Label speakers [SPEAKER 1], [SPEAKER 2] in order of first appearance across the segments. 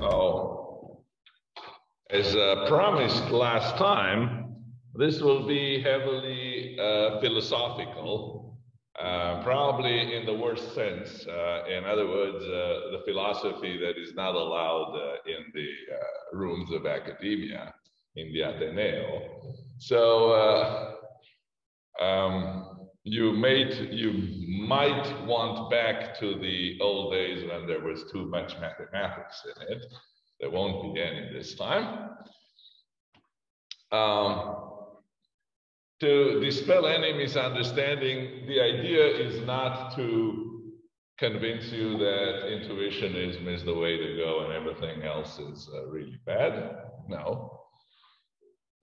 [SPEAKER 1] Oh, as uh, promised last time, this will be heavily uh, philosophical, uh, probably in the worst sense. Uh, in other words, uh, the philosophy that is not allowed in the rooms of academia in the Ateneo. So um, you might you might want back to the old days when there was too much mathematics in it. There won't be any this time. Um, to dispel any misunderstanding, the idea is not to convince you that intuitionism is the way to go and everything else is uh, really bad. No.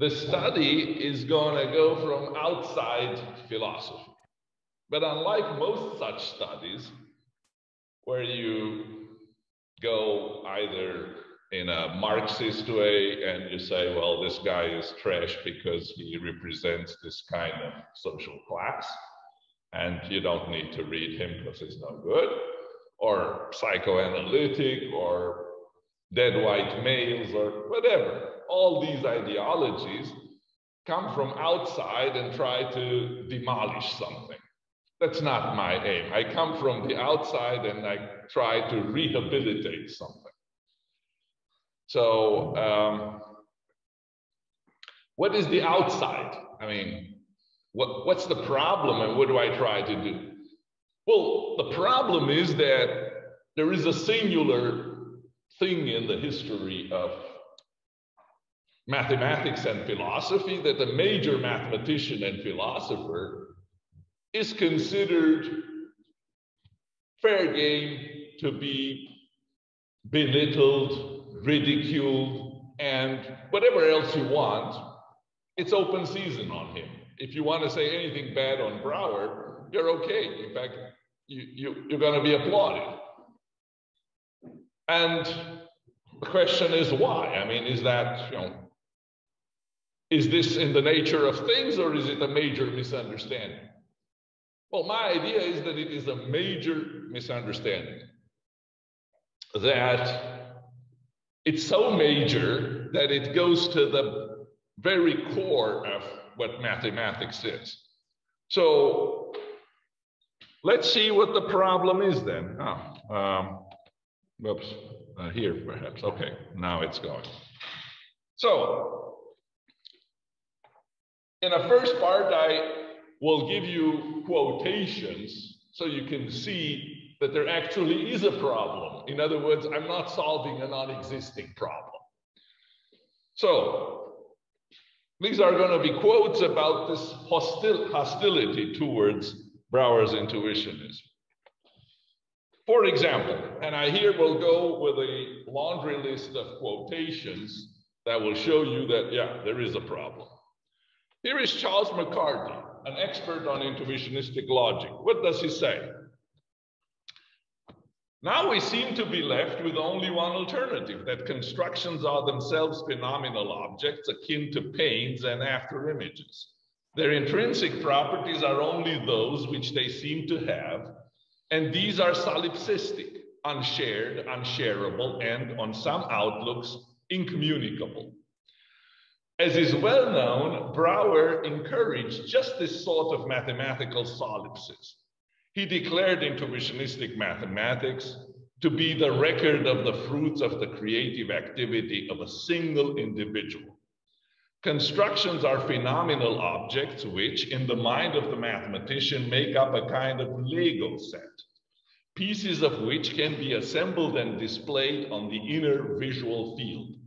[SPEAKER 1] The study is going to go from outside philosophy. But unlike most such studies, where you go either in a Marxist way and you say, well, this guy is trash because he represents this kind of social class, and you don't need to read him because he's no good, or psychoanalytic, or dead white males, or whatever. All these ideologies come from outside and try to demolish something. That's not my aim. I come from the outside and I try to rehabilitate something. So, um, what is the outside? I mean, what, what's the problem and what do I try to do? Well, the problem is that there is a singular thing in the history of mathematics and philosophy that a major mathematician and philosopher is considered fair game to be belittled, ridiculed, and whatever else you want, it's open season on him. If you want to say anything bad on Brouwer, you're okay. In fact, you, you, you're going to be applauded. And the question is why? I mean, is that, you know, is this in the nature of things or is it a major misunderstanding? Well, my idea is that it is a major misunderstanding. That it's so major that it goes to the very core of what mathematics is. So let's see what the problem is then. Oh, um, whoops, uh, here perhaps. Okay, now it's going. So in the first part, I will give you quotations so you can see that there actually is a problem. In other words, I'm not solving a non-existing problem. So these are going to be quotes about this hostil hostility towards Brouwer's intuitionism. For example, and I here will go with a laundry list of quotations that will show you that, yeah, there is a problem. Here is Charles McCarty, an expert on intuitionistic logic. What does he say? Now we seem to be left with only one alternative, that constructions are themselves phenomenal objects akin to paints and after images. Their intrinsic properties are only those which they seem to have, and these are solipsistic, unshared, unshareable, and on some outlooks, incommunicable. As is well known, Brouwer encouraged just this sort of mathematical solipsism. He declared intuitionistic mathematics to be the record of the fruits of the creative activity of a single individual. Constructions are phenomenal objects which, in the mind of the mathematician, make up a kind of Lego set, pieces of which can be assembled and displayed on the inner visual field.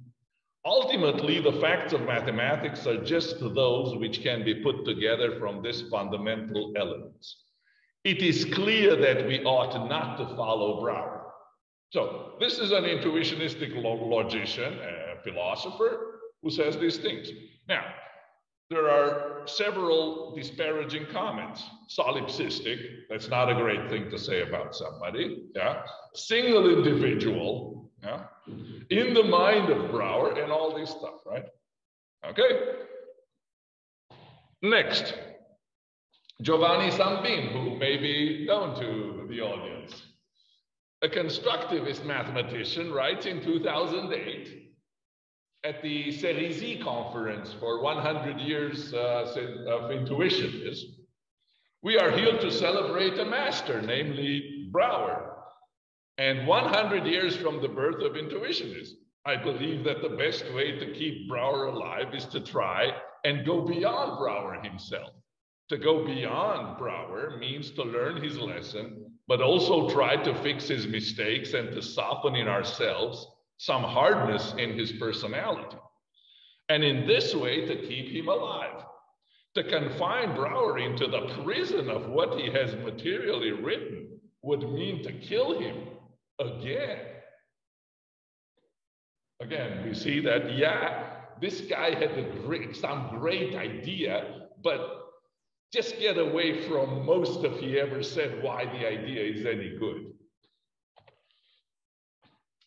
[SPEAKER 1] Ultimately, the facts of mathematics are just those which can be put together from this fundamental elements it is clear that we ought not to follow Brouwer. So this is an intuitionistic logician, a philosopher, who says these things. Now, there are several disparaging comments. Solipsistic, that's not a great thing to say about somebody. Yeah. Single individual, yeah. In the mind of Brouwer and all this stuff, right? Okay. Next, Giovanni Sambin, who may be known to the audience, a constructivist mathematician, writes in 2008 at the Cerisy conference for 100 years uh, of intuitionism, we are here to celebrate a master, namely Brouwer. And 100 years from the birth of intuitionism, I believe that the best way to keep Brouwer alive is to try and go beyond Brouwer himself. To go beyond Brouwer means to learn his lesson, but also try to fix his mistakes and to soften in ourselves some hardness in his personality. And in this way, to keep him alive. To confine Brouwer into the prison of what he has materially written would mean to kill him again. Again, we see that, yeah, this guy had a great, some great idea, but just get away from most of he ever said why the idea is any good.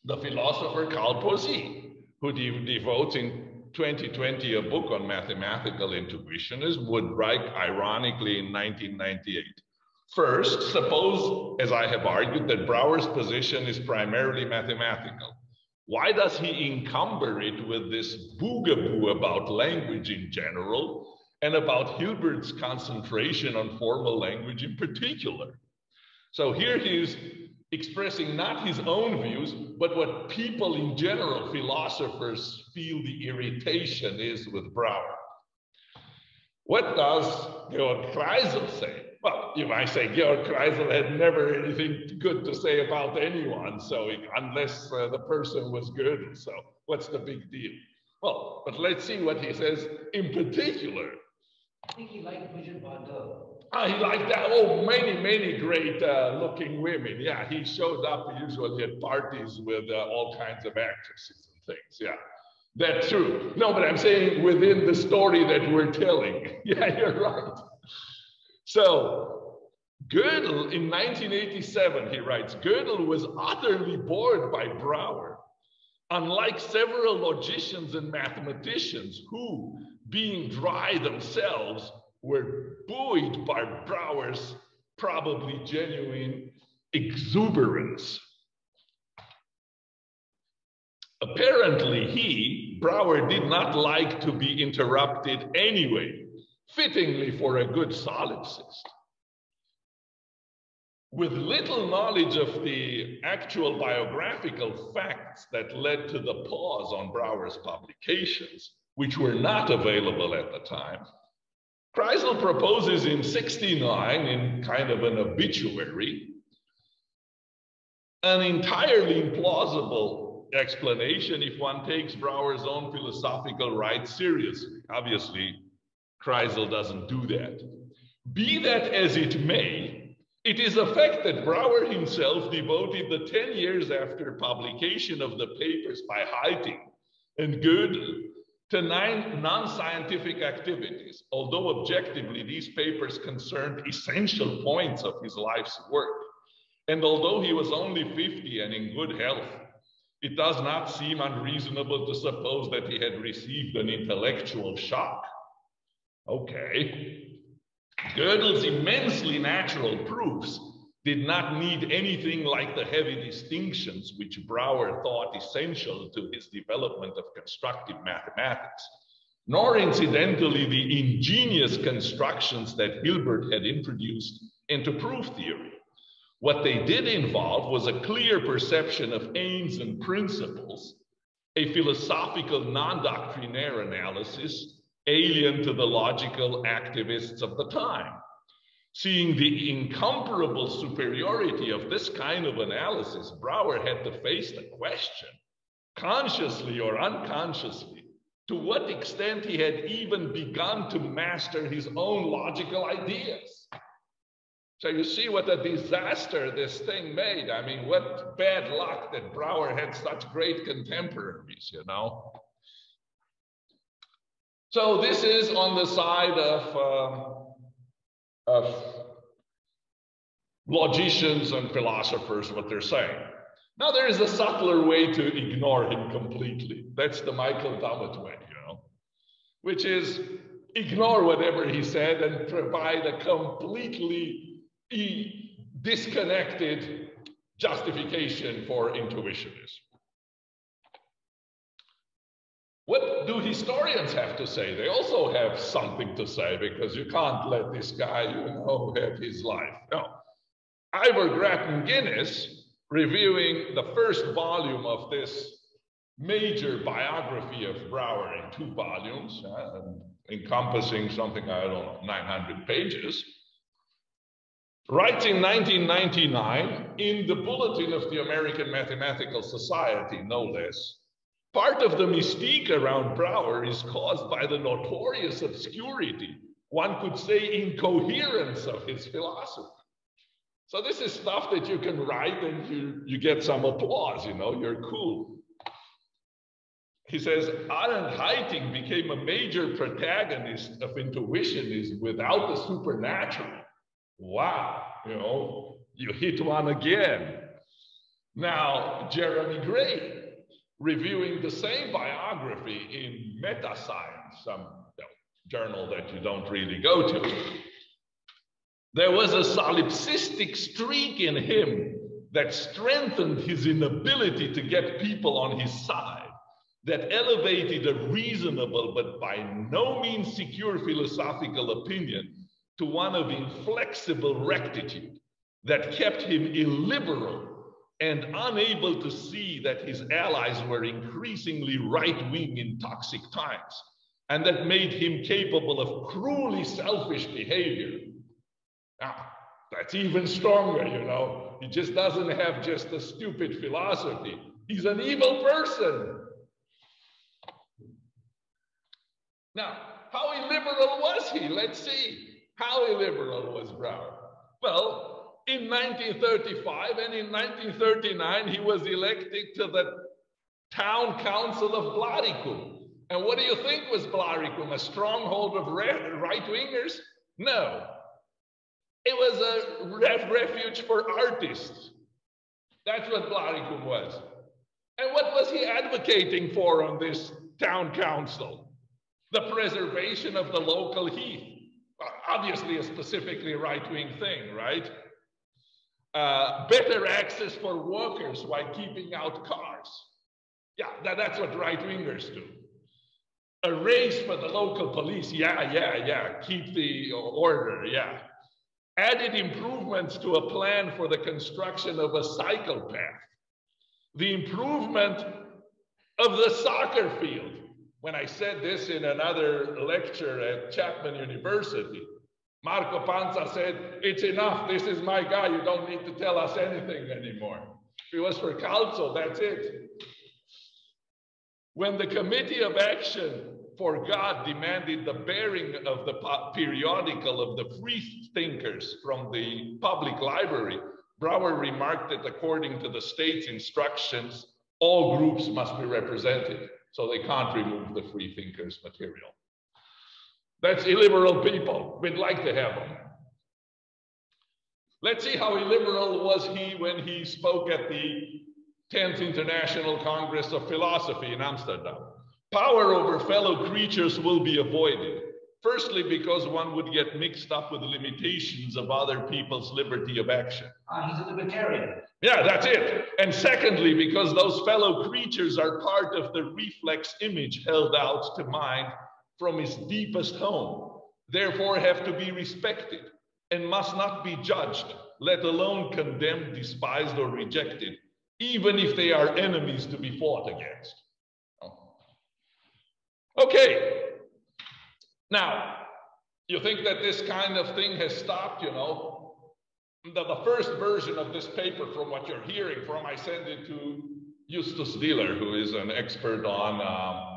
[SPEAKER 1] The philosopher Carl Posy, who de devotes in 2020 a book on mathematical intuitionism, would write ironically in 1998. First, suppose, as I have argued, that Brouwer's position is primarily mathematical. Why does he encumber it with this boogaboo about language in general and about Hilbert's concentration on formal language in particular. So here he is expressing not his own views, but what people in general, philosophers, feel the irritation is with Brouwer. What does Georg Kreisel say? Well, you might say Georg Kreisel had never anything good to say about anyone, so unless uh, the person was good, so what's the big deal? Well, but let's see what he says in particular
[SPEAKER 2] I think he liked Brigitte Bardot.
[SPEAKER 1] Ah, he liked that. Oh, many, many great uh, looking women. Yeah, he showed up usually at parties with uh, all kinds of actresses and things. Yeah, that's true. No, but I'm saying within the story that we're telling. Yeah, you're right. So, Gödel in 1987, he writes, Gödel was utterly bored by Brouwer. Unlike several logicians and mathematicians who, being dry themselves, were buoyed by Brouwer's probably genuine exuberance. Apparently, he, Brouwer, did not like to be interrupted anyway, fittingly for a good solipsist. With little knowledge of the actual biographical facts that led to the pause on Brouwer's publications, which were not available at the time. Kreisel proposes in 69, in kind of an obituary, an entirely implausible explanation if one takes Brouwer's own philosophical rights seriously. Obviously, Kreisel doesn't do that. Be that as it may, it is a fact that Brouwer himself devoted the 10 years after publication of the papers by Heyting and Gödel to nine non-scientific activities, although objectively these papers concerned essential points of his life's work. And although he was only 50 and in good health, it does not seem unreasonable to suppose that he had received an intellectual shock. Okay. Gödel's immensely natural proofs did not need anything like the heavy distinctions which Brouwer thought essential to his development of constructive mathematics, nor incidentally the ingenious constructions that Hilbert had introduced into proof theory. What they did involve was a clear perception of aims and principles, a philosophical non-doctrinaire analysis alien to the logical activists of the time Seeing the incomparable superiority of this kind of analysis, Brouwer had to face the question, consciously or unconsciously, to what extent he had even begun to master his own logical ideas. So you see what a disaster this thing made. I mean, what bad luck that Brouwer had such great contemporaries, you know. So this is on the side of um, of logicians and philosophers, what they're saying. Now, there is a subtler way to ignore him completely. That's the Michael Dummett way, you know, which is ignore whatever he said and provide a completely disconnected justification for intuitionism. Do historians have to say? They also have something to say because you can't let this guy, you know, have his life. No. Ivor Grattan Guinness, reviewing the first volume of this major biography of Brouwer in two volumes, uh, encompassing something, I don't know, 900 pages, writes in 1999 in the Bulletin of the American Mathematical Society, no less, part of the mystique around Brouwer is caused by the notorious obscurity, one could say incoherence of his philosophy. So this is stuff that you can write and you, you get some applause, you know, you're cool. He says, Arend Heyting became a major protagonist of intuitionism without the supernatural. Wow, you know, you hit one again. Now, Jeremy Gray, reviewing the same biography in Metascience, some you know, journal that you don't really go to, there was a solipsistic streak in him that strengthened his inability to get people on his side that elevated a reasonable but by no means secure philosophical opinion to one of inflexible rectitude that kept him illiberal and unable to see that his allies were increasingly right wing in toxic times, and that made him capable of cruelly selfish behavior. Now, that's even stronger, you know. He just doesn't have just a stupid philosophy, he's an evil person. Now, how illiberal was he? Let's see. How illiberal was Brouwer? Well, in 1935 and in 1939, he was elected to the town council of Blaricum. And what do you think was Blaricum? A stronghold of right wingers? No. It was a ref refuge for artists. That's what Blaricum was. And what was he advocating for on this town council? the preservation of the local heath. Obviously, a specifically right wing thing, right? Uh, better access for workers while keeping out cars. Yeah, that, that's what right wingers do. A race for the local police. Yeah, yeah, yeah. Keep the order. Yeah. Added improvements to a plan for the construction of a cycle path. The improvement of the soccer field when I said this in another lecture at Chapman University, Marco Panza said, It's enough. This is my guy. You don't need to tell us anything anymore. It was for calcio, that's it. When the Committee of Action for God demanded the bearing of the periodical of the free thinkers from the public library, Brouwer remarked that according to the state's instructions, all groups must be represented so they can't remove the free thinkers material. That's illiberal people. We'd like to have them. Let's see how illiberal was he when he spoke at the 10th International Congress of Philosophy in Amsterdam. Power over fellow creatures will be avoided. Firstly, because one would get mixed up with the limitations of other people's liberty of action.
[SPEAKER 2] Ah, he's a libertarian.
[SPEAKER 1] Yeah, that's it. And secondly, because those fellow creatures are part of the reflex image held out to mind from his deepest home, therefore have to be respected and must not be judged, let alone condemned, despised, or rejected, even if they are enemies to be fought against. Okay. Now, you think that this kind of thing has stopped, you know, the, the first version of this paper from what you're hearing from, I sent it to Justus Diller, who is an expert on um,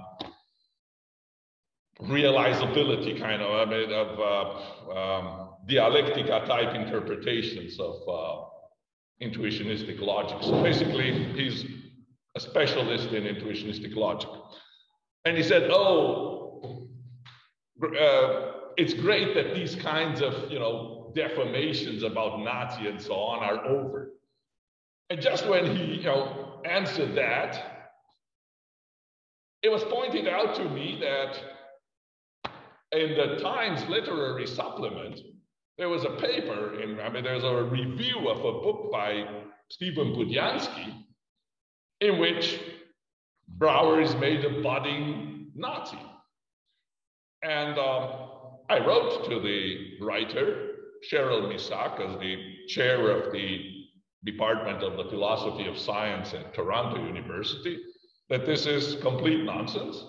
[SPEAKER 1] realizability kind of, I mean, of uh, um, dialectica type interpretations of uh, intuitionistic logic. So basically, he's a specialist in intuitionistic logic. And he said, oh, uh, it's great that these kinds of, you know, defamations about Nazi and so on are over. And just when he, you know, answered that, it was pointed out to me that in the Times literary supplement, there was a paper in, I mean, there's a review of a book by Stephen Budiansky in which Brouwer is made a budding Nazi. And um, I wrote to the writer, Cheryl Misak, as the chair of the Department of the Philosophy of Science at Toronto University, that this is complete nonsense.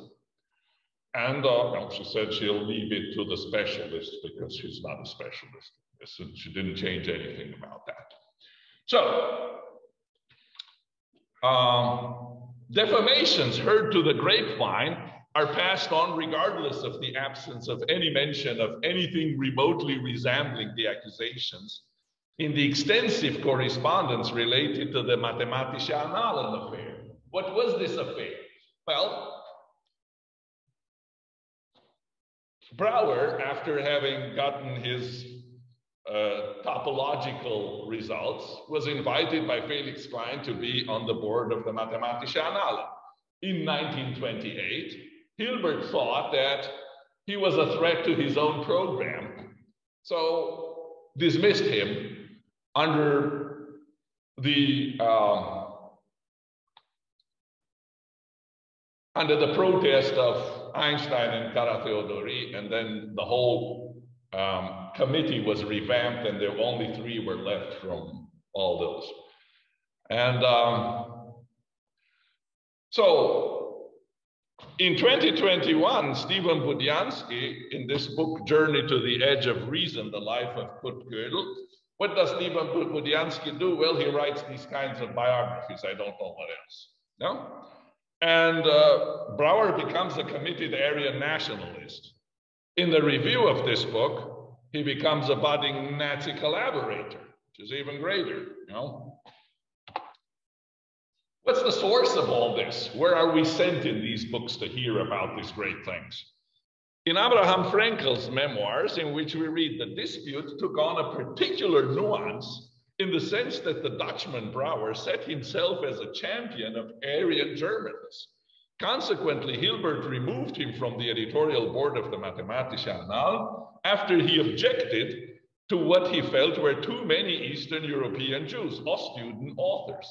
[SPEAKER 1] And uh, she said she'll leave it to the specialist because she's not a specialist. She didn't change anything about that. So, um, defamations heard to the grapevine are passed on regardless of the absence of any mention of anything remotely resembling the accusations in the extensive correspondence related to the Mathematische Annalen affair. What was this affair? Well, Brouwer, after having gotten his uh, topological results, was invited by Felix Klein to be on the board of the Mathematische Annalen. In 1928, Hilbert thought that he was a threat to his own program, so dismissed him under the uh, under the protest of Einstein and Carathéodory, and then the whole um, committee was revamped, and there were only three were left from all those. And um, so in 2021, Stephen Budiansky, in this book, Journey to the Edge of Reason, The Life of Kurt Gödel, what does Stephen Budiansky do? Well, he writes these kinds of biographies. I don't know what else. No? And uh, Brouwer becomes a committed Aryan nationalist. In the review of this book, he becomes a budding Nazi collaborator, which is even greater, you know? What's the source of all this? Where are we sent in these books to hear about these great things? In Abraham Fraenkel's memoirs, in which we read the dispute took on a particular nuance in the sense that the Dutchman Brouwer set himself as a champion of Aryan Germans. Consequently, Hilbert removed him from the editorial board of the Mathematische Annalen after he objected to what he felt were too many Eastern European Jews, Ostjuden authors.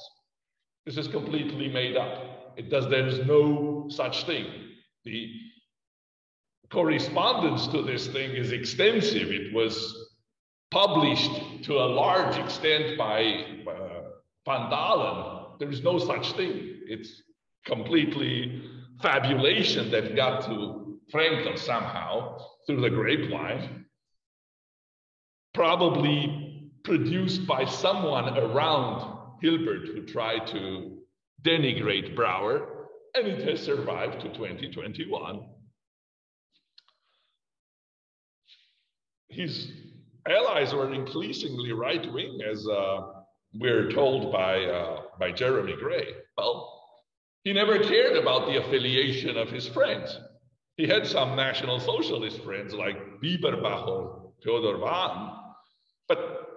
[SPEAKER 1] This is completely made up. It does, there is no such thing. The correspondence to this thing is extensive. It was published to a large extent by uh, Van Dalen. There is no such thing. It's completely fabulation that got to Fraenkel somehow through the grapevine, probably produced by someone around Hilbert who tried to denigrate Brouwer, and it has survived to 2021. his allies were increasingly right wing, as uh, we're told by, uh, by Jeremy Gray. Well, he never cared about the affiliation of his friends. He had some National Socialist friends like Bieberbach or Theodor Vahlen, but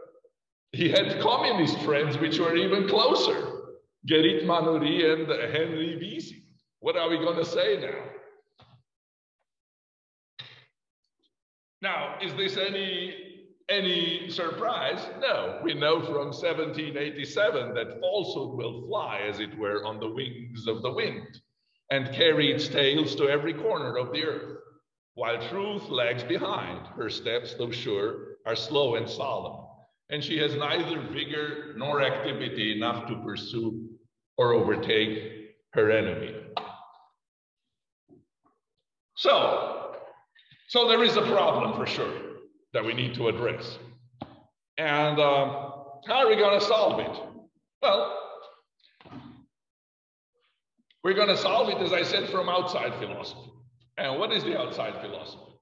[SPEAKER 1] he had communist friends which were even closer, Gerrit Mannoury and Henry Wiessing. What are we going to say now? Now, is this any any surprise? No, we know from 1787 that falsehood will fly, as it were, on the wings of the wind and carry its tales to every corner of the earth, while truth lags behind. Her steps, though sure, are slow and solemn, and she has neither vigor nor activity enough to pursue or overtake her enemy. So, so there is a problem for sure that we need to address. And uh, how are we going to solve it? Well, we're going to solve it, as I said, from outside philosophy. And what is the outside philosophy?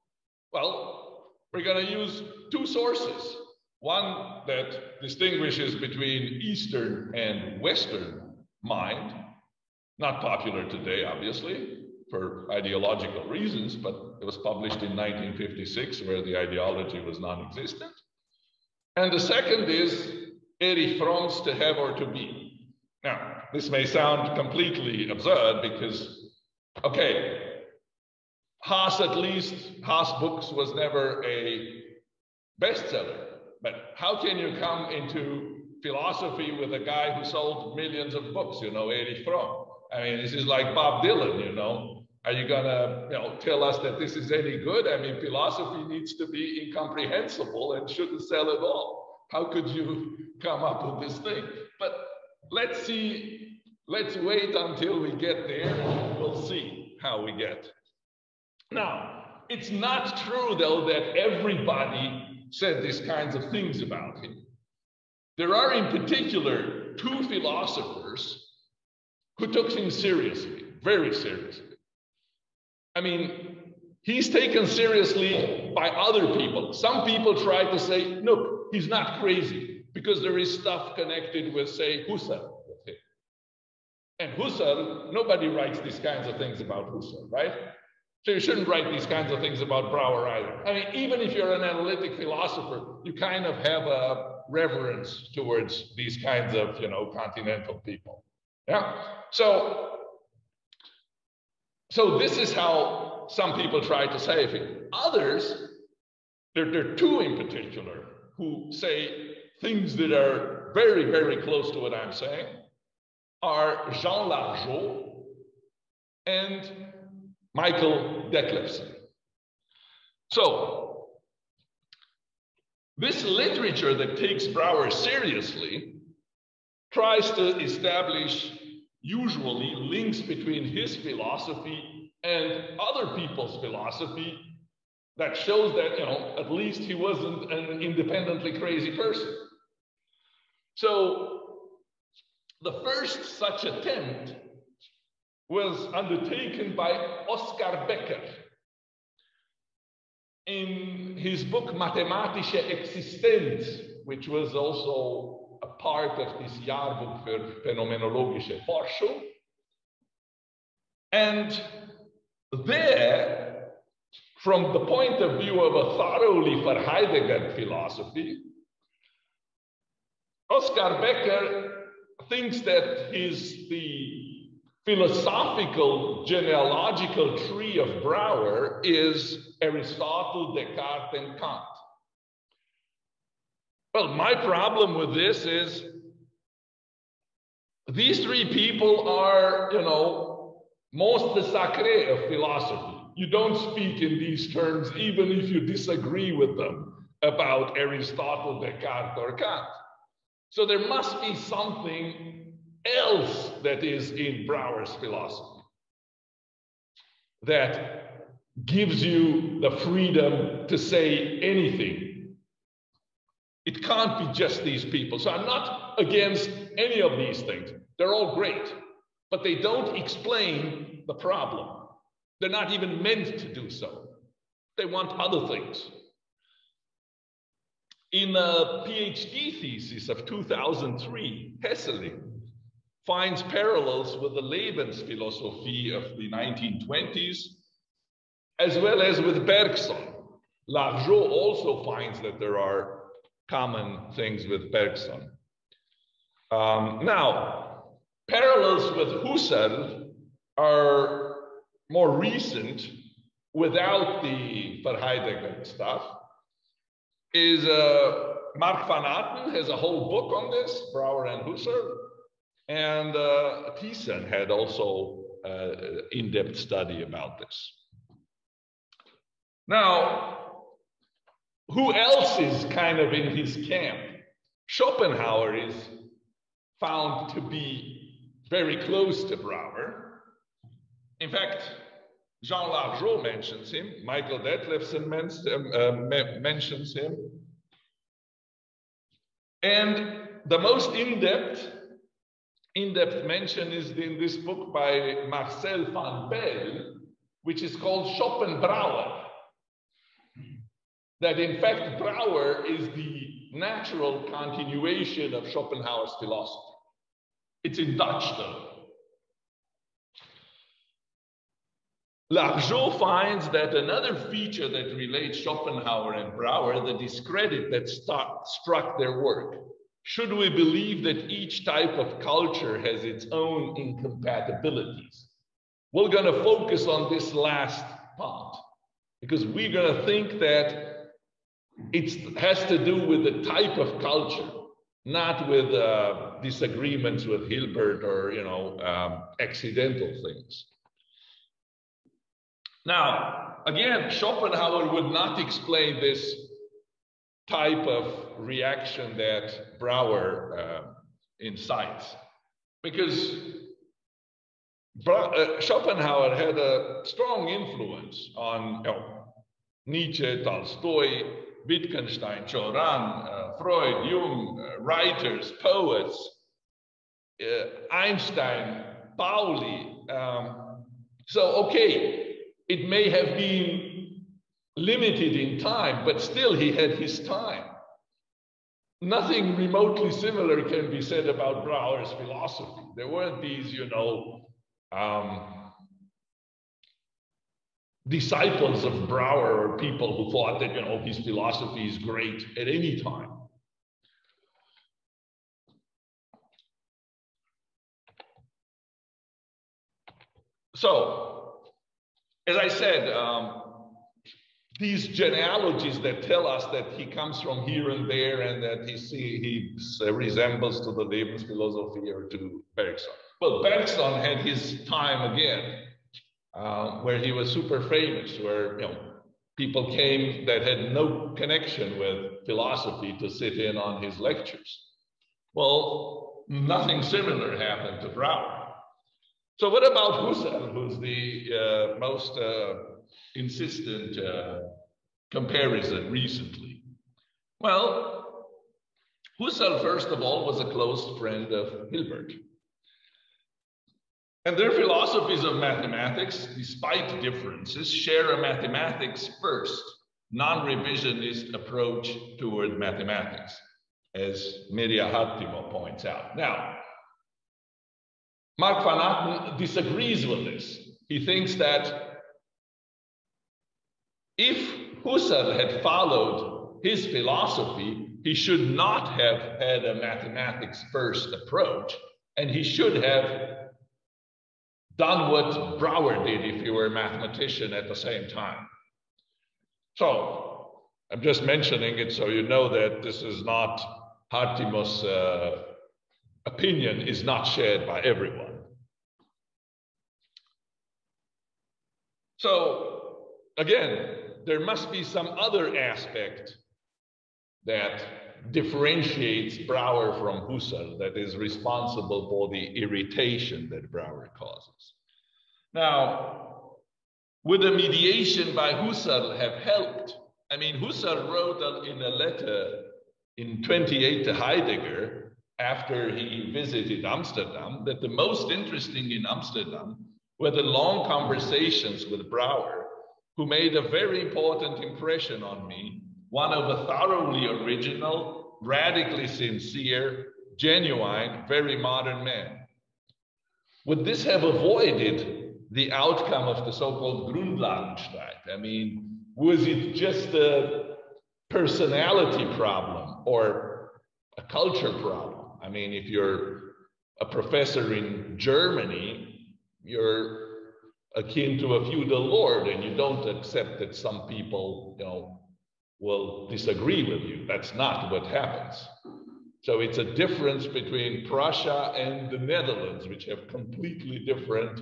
[SPEAKER 1] Well, we're going to use two sources. One that distinguishes between Eastern and Western mind, not popular today, obviously, for ideological reasons, but it was published in 1956 where the ideology was non-existent. And the second is Erich Fromm's To Have or To Be. Now, this may sound completely absurd because, okay, Haas, at least, Haas Books was never a bestseller. But how can you come into philosophy with a guy who sold millions of books, you know, Erich Fromm? I mean, this is like Bob Dylan, you know. Are you gonna, you know, tell us that this is any good? I mean, philosophy needs to be incomprehensible and shouldn't sell at all. How could you come up with this thing? But let's see, let's wait until we get there. We'll see how we get. Now, it's not true though that everybody said these kinds of things about him. There are in particular two philosophers who took him seriously, very seriously. I mean, he's taken seriously by other people. Some people try to say, look, he's not crazy because there is stuff connected with, say, Husserl. And Husserl, nobody writes these kinds of things about Husserl, right? So you shouldn't write these kinds of things about Brouwer either. I mean, even if you're an analytic philosopher, you kind of have a reverence towards these kinds of, you know, continental people. Yeah. So so this is how some people try to save him. Others, there, there are two in particular who say things that are very, very close to what I'm saying, are Jean Largeault and Michael Detlefsen. So this literature that takes Brouwer seriously tries to establish usually links between his philosophy and other people's philosophy that shows that, you know, at least he wasn't an independently crazy person. So the first such attempt was undertaken by Oskar Becker in his book Mathematische Existenz, which was also a part of this Jahrbuch für phänomenologische Forschung. And there, from the point of view of a thoroughly for Heidegger philosophy, Oskar Becker thinks that his the philosophical genealogical tree of Brouwer is Aristotle, Descartes, and Kant. Well, my problem with this is these three people are, you know, monstres sacrés of philosophy. You don't speak in these terms, even if you disagree with them about Aristotle, Descartes, or Kant. So there must be something else that is in Brouwer's philosophy that gives you the freedom to say anything it can't be just these people. So I'm not against any of these things. They're all great, but they don't explain the problem. They're not even meant to do so. They want other things. In a PhD thesis of 2003, Hesseling finds parallels with the Lebensphilosophie of the 1920s, as well as with Bergson. Largeault also finds that there are common things with Bergson. Um, now, parallels with Husserl are more recent without the Heidegger stuff. Is uh, Mark van Atten has a whole book on this, Brouwer and Husserl, and uh, Tieszen had also uh, in-depth study about this. Now, who else is kind of in his camp? Schopenhauer is found to be very close to Brouwer. In fact, Jean Largeault mentions him, Michael Detlefsen um, uh, mentions him. And the most in-depth in-depth mention is in this book by Marcel van Pijl, which is called Schopenbrouwer that in fact Brouwer is the natural continuation of Schopenhauer's philosophy. It's in Dutch though. Largeault finds that another feature that relates Schopenhauer and Brouwer, the discredit that start, struck their work. Should we believe that each type of culture has its own incompatibilities? We're going to focus on this last part because we're going to think that it has to do with the type of culture, not with uh, disagreements with Hilbert or you know um, accidental things. Now, again, Schopenhauer would not explain this type of reaction that Brouwer uh, incites because uh, Schopenhauer had a strong influence on you know, Nietzsche, Tolstoy, Wittgenstein, Cioran, uh, Freud, Jung, uh, writers, poets, uh, Einstein, Pauli. Um, so, okay, it may have been limited in time, but still he had his time. Nothing remotely similar can be said about Brouwer's philosophy. There weren't these, you know, um, disciples of Brouwer or people who thought that, you know, his philosophy is great at any time. So, as I said, um, these genealogies that tell us that he comes from here and there and that he see, he resembles to the Lebensphilosophie or to Bergson. Well, Bergson had his time again, uh, where he was super famous, where you know people came that had no connection with philosophy to sit in on his lectures. Well, nothing similar happened to Brouwer. So what about Husserl, who's the uh, most uh, insistent uh, comparison recently? Well, Husserl, first of all, was a close friend of Hilbert. And their philosophies of mathematics, despite differences, share a mathematics first, non revisionist approach toward mathematics, as Mirja Hartimo points out. Now, Mark van Atten disagrees with this. He thinks that if Husserl had followed his philosophy, he should not have had a mathematics first approach, and he should have done what Brouwer did if you were a mathematician at the same time. So I'm just mentioning it so you know that this is not Hartimo's uh, opinion is not shared by everyone. So again, there must be some other aspect that differentiates Brouwer from Husserl that is responsible for the irritation that Brouwer causes. Now, would a mediation by Husserl have helped? I mean, Husserl wrote in a letter in 28 to Heidegger after he visited Amsterdam that the most interesting in Amsterdam were the long conversations with Brouwer, who made a very important impression on me one of a thoroughly original, radically sincere, genuine, very modern man. Would this have avoided the outcome of the so-called Grundlagenstreit? I mean, was it just a personality problem or a culture problem? I mean, if you're a professor in Germany, you're akin to a feudal lord and you don't accept that some people, you know, will disagree with you. That's not what happens. So it's a difference between Prussia and the Netherlands, which have completely different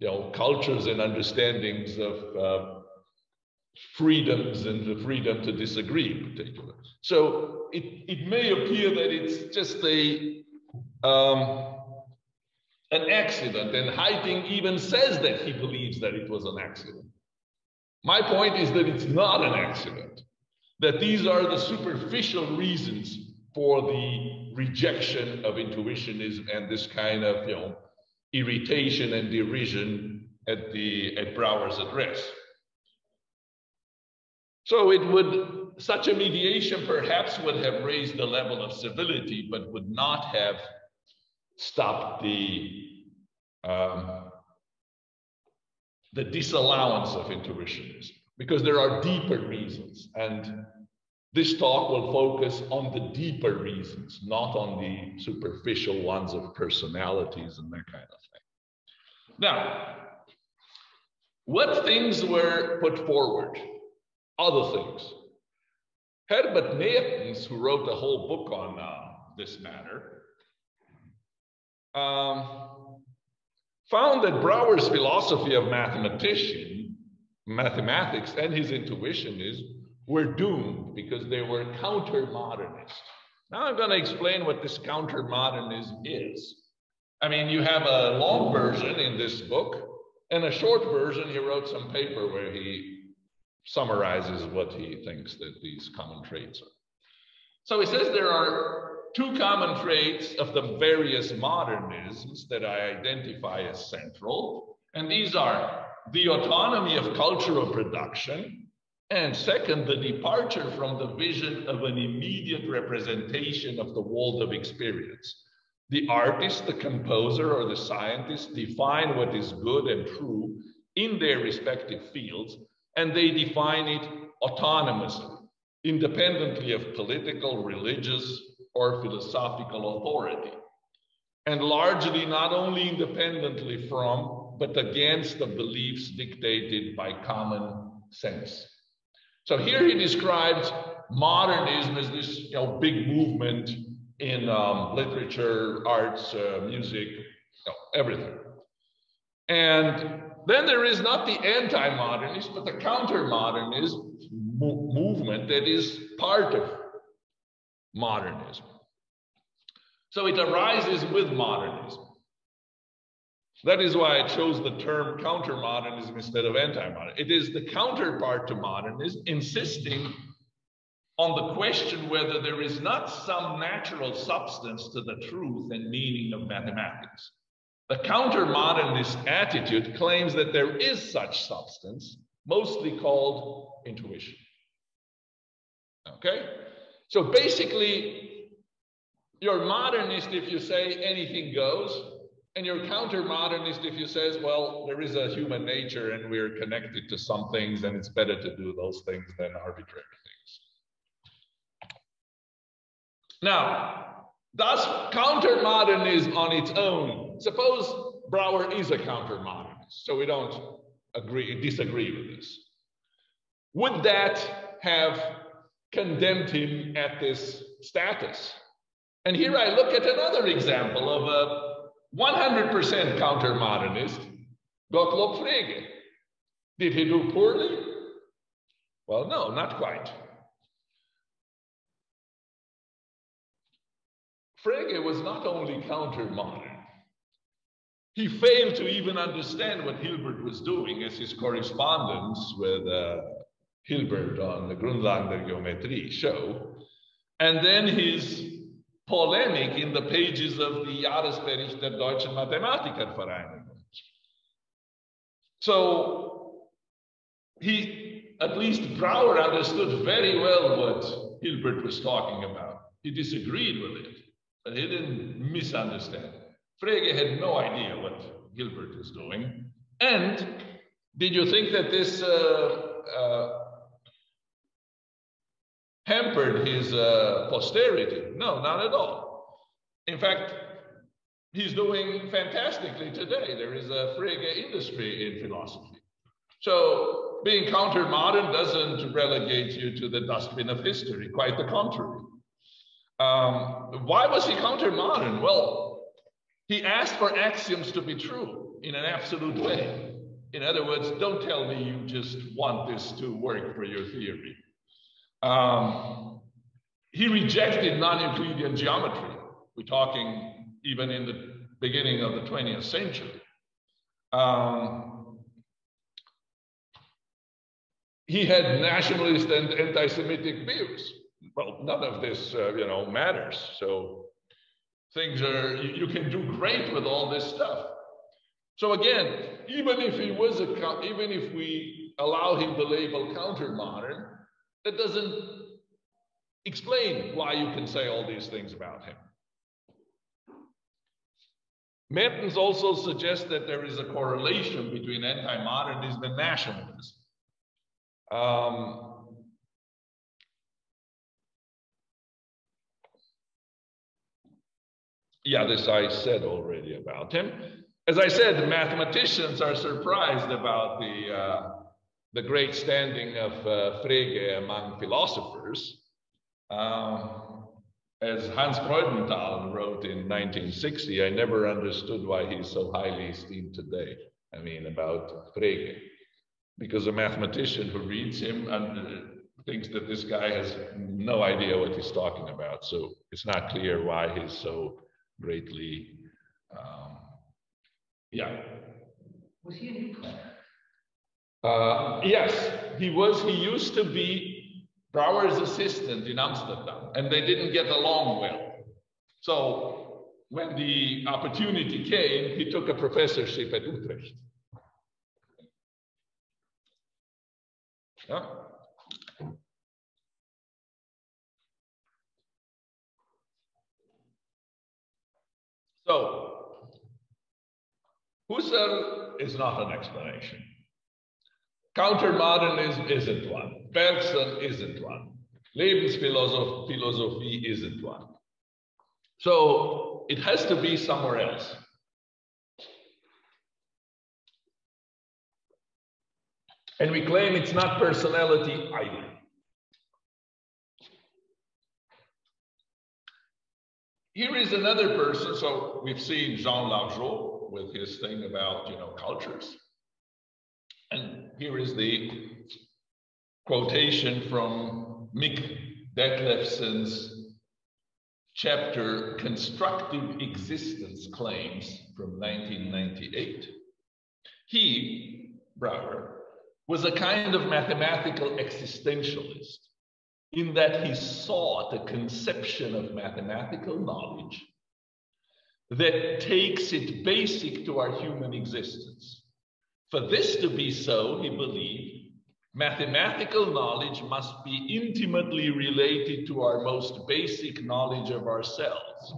[SPEAKER 1] you know, cultures and understandings of uh, freedoms and the freedom to disagree in particular. So it, it may appear that it's just a um, an accident, and Heyting even says that he believes that it was an accident. My point is that it's not an accident that these are the superficial reasons for the rejection of intuitionism and this kind of you know irritation and derision at the at Brouwer's address. So it would such a mediation perhaps would have raised the level of civility, but would not have stopped the um, the disallowance of intuitionism because there are deeper reasons. And this talk will focus on the deeper reasons, not on the superficial ones of personalities and that kind of thing. Now, what things were put forward? Other things. Herbert Mehrtens, who wrote a whole book on uh, this matter, um, found that Brouwer's philosophy of mathematician, mathematics and his intuitionism were doomed because they were counter-modernist. Now I'm going to explain what this counter-modernism is. I mean, you have a long version in this book, and a short version, he wrote some paper where he summarizes what he thinks that these common traits are. So he says there are two common traits of the various modernisms that I identify as central, and these are the autonomy of cultural production, and second, the departure from the vision of an immediate representation of the world of experience. The artist, the composer, or the scientist define what is good and true in their respective fields, and they define it autonomously, independently of political, religious, or philosophical authority, and largely not only independently from, but against the beliefs dictated by common sense. So here he describes modernism as this you know, big movement in um, literature, arts, uh, music, you know, everything. And then there is not the anti-modernist, but the counter-modernist mo movement that is part of modernism. So it arises with modernism. That is why I chose the term counter-modernism instead of anti-modern. It is the counterpart to modernism, insisting on the question whether there is not some natural substance to the truth and meaning of mathematics. The counter-modernist attitude claims that there is such substance, mostly called intuition. Okay? So basically, you're modernist if you say anything goes, and you're counter-modernist if you says, well, there is a human nature and we're connected to some things and it's better to do those things than arbitrary things. Now, does counter-modernism on its own, suppose Brouwer is a counter-modernist, so we don't agree, disagree with this. Would that have condemned him at this status? And here I look at another example of a 100% counter-modernist, Gottlob Frege. Did he do poorly? Well, no, not quite. Frege was not only counter-modern, he failed to even understand what Hilbert was doing as his correspondence with uh, Hilbert on the Grundlagen der Geometrie show. And then his polemic in the pages of the Jahresbericht der Deutschen Mathematikervereinigung. So he, at least Brouwer, understood very well what Hilbert was talking about. He disagreed with it but he didn't misunderstand. Frege had no idea what Hilbert was doing. And did you think that this uh, uh, hampered his uh, posterity? No, not at all. In fact, he's doing fantastically today. There is a Frege industry in philosophy. So being counter-modern doesn't relegate you to the dustbin of history, quite the contrary. Um, why was he counter-modern? Well, he asked for axioms to be true in an absolute way. In other words, don't tell me you just want this to work for your theory. Um, he rejected non-Euclidean geometry. We're talking even in the beginning of the 20th century. Um, he had nationalist and anti-Semitic views well, none of this, uh, you know, matters. So things are, you, you, can do great with all this stuff. So again, even if he was a, even if we allow him the label counter-modern, that doesn't explain why you can say all these things about him. Mehrtens also suggests that there is a correlation between anti-modernism and nationalism. Um, yeah, this I said already about him. As I said, mathematicians are surprised about the, uh, the great standing of uh, Frege among philosophers. Um, as Hans Freudenthal wrote in 1960, I never understood why he's so highly esteemed today. I mean, about Frege. Because a mathematician who reads him and uh, thinks that this guy has no idea what he's talking about. So it's not clear why he's so greatly, um, yeah.
[SPEAKER 2] Was he a Newcomer?
[SPEAKER 1] Uh, yes, he was. He used to be Brouwer's assistant in Amsterdam, and they didn't get along well. So when the opportunity came, he took a professorship at Utrecht. Yeah. So, Husserl is not an explanation. Countermodernism isn't one. Bergson isn't one. Lebensphilosophie isn't one. So it has to be somewhere else. And we claim it's not personality either. Here is another person. So we've seen Jean Largeault with his thing about, you know, cultures. And here is the quotation from Mic Detlefsen's chapter Constructive Existence Claims from 1998. He, Brouwer, was a kind of mathematical existentialist in that he sought a conception of mathematical knowledge that takes it basic to our human existence. For this to be so, he believed, mathematical knowledge must be intimately related to our most basic knowledge of ourselves.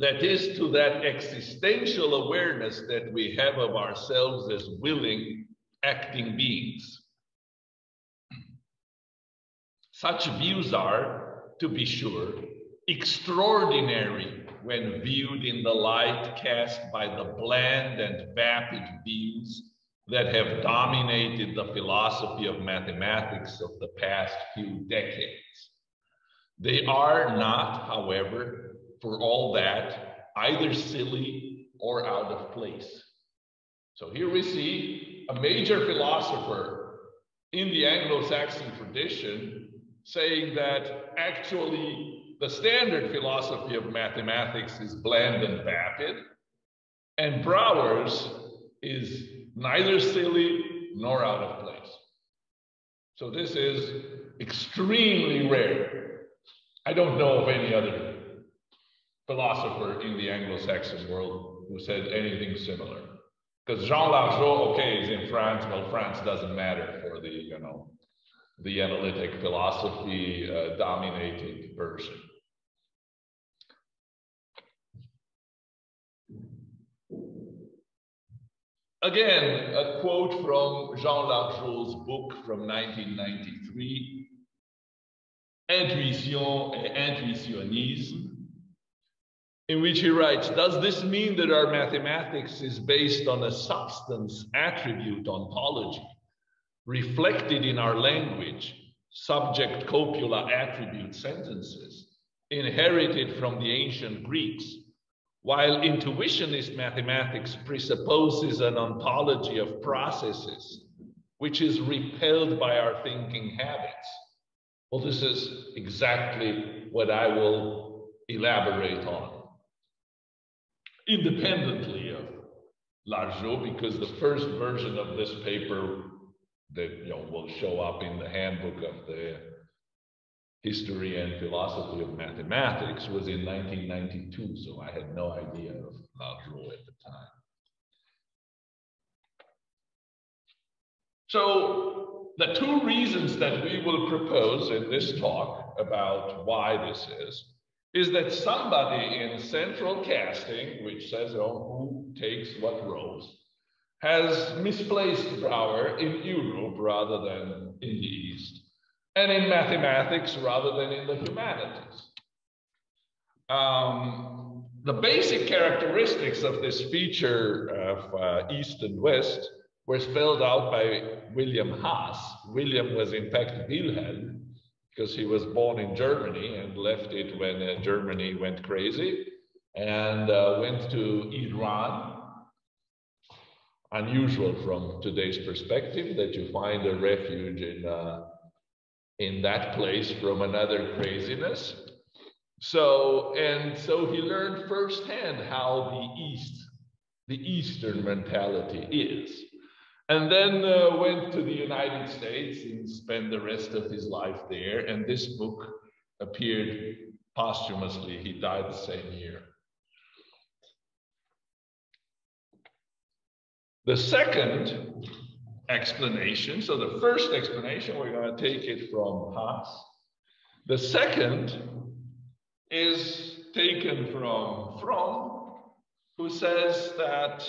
[SPEAKER 1] That is, to that existential awareness that we have of ourselves as willing, acting beings. Such views are, to be sure, extraordinary when viewed in the light cast by the bland and vapid views that have dominated the philosophy of mathematics of the past few decades. They are not, however, for all that, either silly or out of place. So here we see a major philosopher in the Anglo Saxon tradition saying that actually the standard philosophy of mathematics is bland and vapid, and Brouwer's is neither silly nor out of place. So this is extremely rare. I don't know of any other philosopher in the Anglo-Saxon world who said anything similar. Because Jean Largeault, okay, is in France. Well, France doesn't matter for the, you know, the analytic philosophy uh, dominated version. Again, a quote from Jean Largeault's book from 1993, Intuition et Intuitionnisme, in which he writes, does this mean that our mathematics is based on a substance attribute ontology? reflected in our language, subject copula attribute sentences, inherited from the ancient Greeks, while intuitionist mathematics presupposes an ontology of processes, which is repelled by our thinking habits. Well, this is exactly what I will elaborate on. Independently of Largeault, because the first version of this paper that you know will show up in the handbook of the history and philosophy of mathematics was in 1992, so I had no idea of Largeault at the time. So the two reasons that we will propose in this talk about why this is, is that somebody in central casting, which says oh, who takes what roles, has misplaced Brouwer in Europe rather than in the East, and in mathematics rather than in the humanities. Um, the basic characteristics of this feature of uh, East and West were spelled out by William Haas. William was in fact Wilhelm because he was born in Germany and left it when uh, Germany went crazy and uh, went to Iran. Unusual from today's perspective that you find a refuge in, uh, in that place from another craziness. So, and so he learned firsthand how the East, the Eastern mentality is. And then uh, went to the United States and spent the rest of his life there. And this book appeared posthumously. He died the same year. The second explanation, so the first explanation, we're going to take it from Haas. The second is taken from Fromm, who says that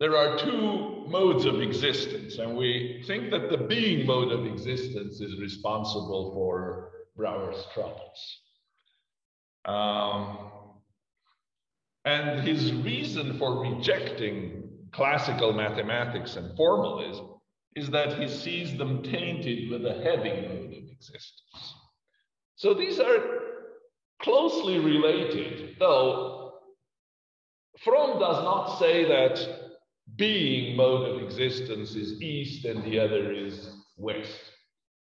[SPEAKER 1] there are two modes of existence, and we think that the being mode of existence is responsible for Brouwer's troubles. Um, and his reason for rejecting classical mathematics and formalism is that he sees them tainted with a heavy mode of existence. So these are closely related, though Fromm does not say that being mode of existence is east and the other is west.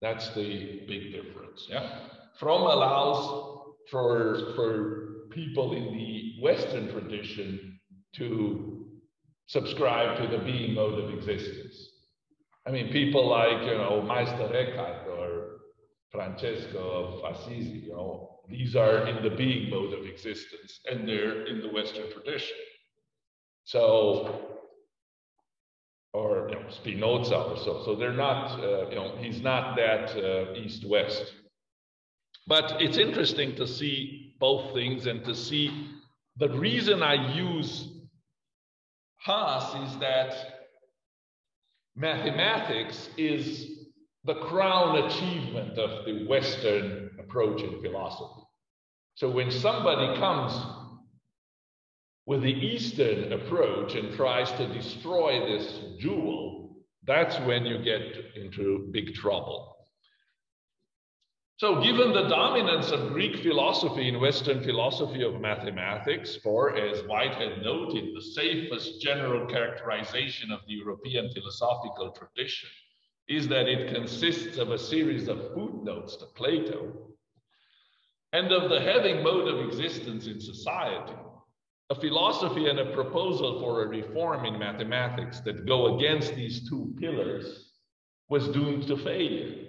[SPEAKER 1] That's the big difference. Yeah. Fromm allows for, for people in the Western tradition to subscribe to the being mode of existence. I mean, people like, you know, Meister Eckhart or Francesco of Assisi, you know, these are in the being mode of existence and they're in the Western tradition. So or you know, Spinoza or so. So they're not, uh, you know, he's not that uh, east-west. But it's interesting to see both things and to see the reason I use Haas is that mathematics is the crown achievement of the Western approach in philosophy. So when somebody comes with the Eastern approach and tries to destroy this jewel, that's when you get into big trouble. So, given the dominance of Greek philosophy in Western philosophy of mathematics, for as Whitehead noted, the safest general characterization of the European philosophical tradition is that it consists of a series of footnotes to Plato and of the having mode of existence in society a philosophy and a proposal for a reform in mathematics that go against these two pillars was doomed to failure.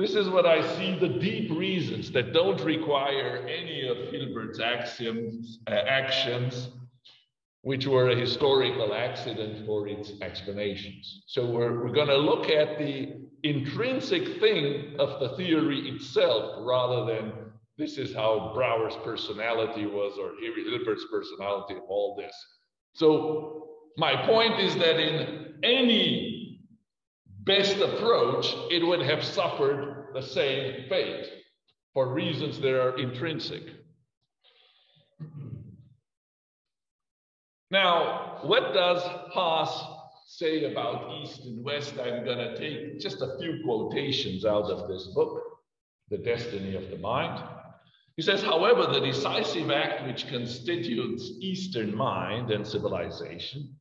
[SPEAKER 1] This is what I see the deep reasons that don't require any of Hilbert's axioms, uh, actions, which were a historical accident for its explanations. So we're, we're going to look at the intrinsic thing of the theory itself rather than this is how Brouwer's personality was, or Hilbert's personality, all this. So my point is that in any best approach, it would have suffered the same fate for reasons that are intrinsic. Now, what does Haas say about East and West? I'm going to take just a few quotations out of this book, The Destiny of the Mind. He says, however, the decisive act which constitutes Eastern mind and civilization,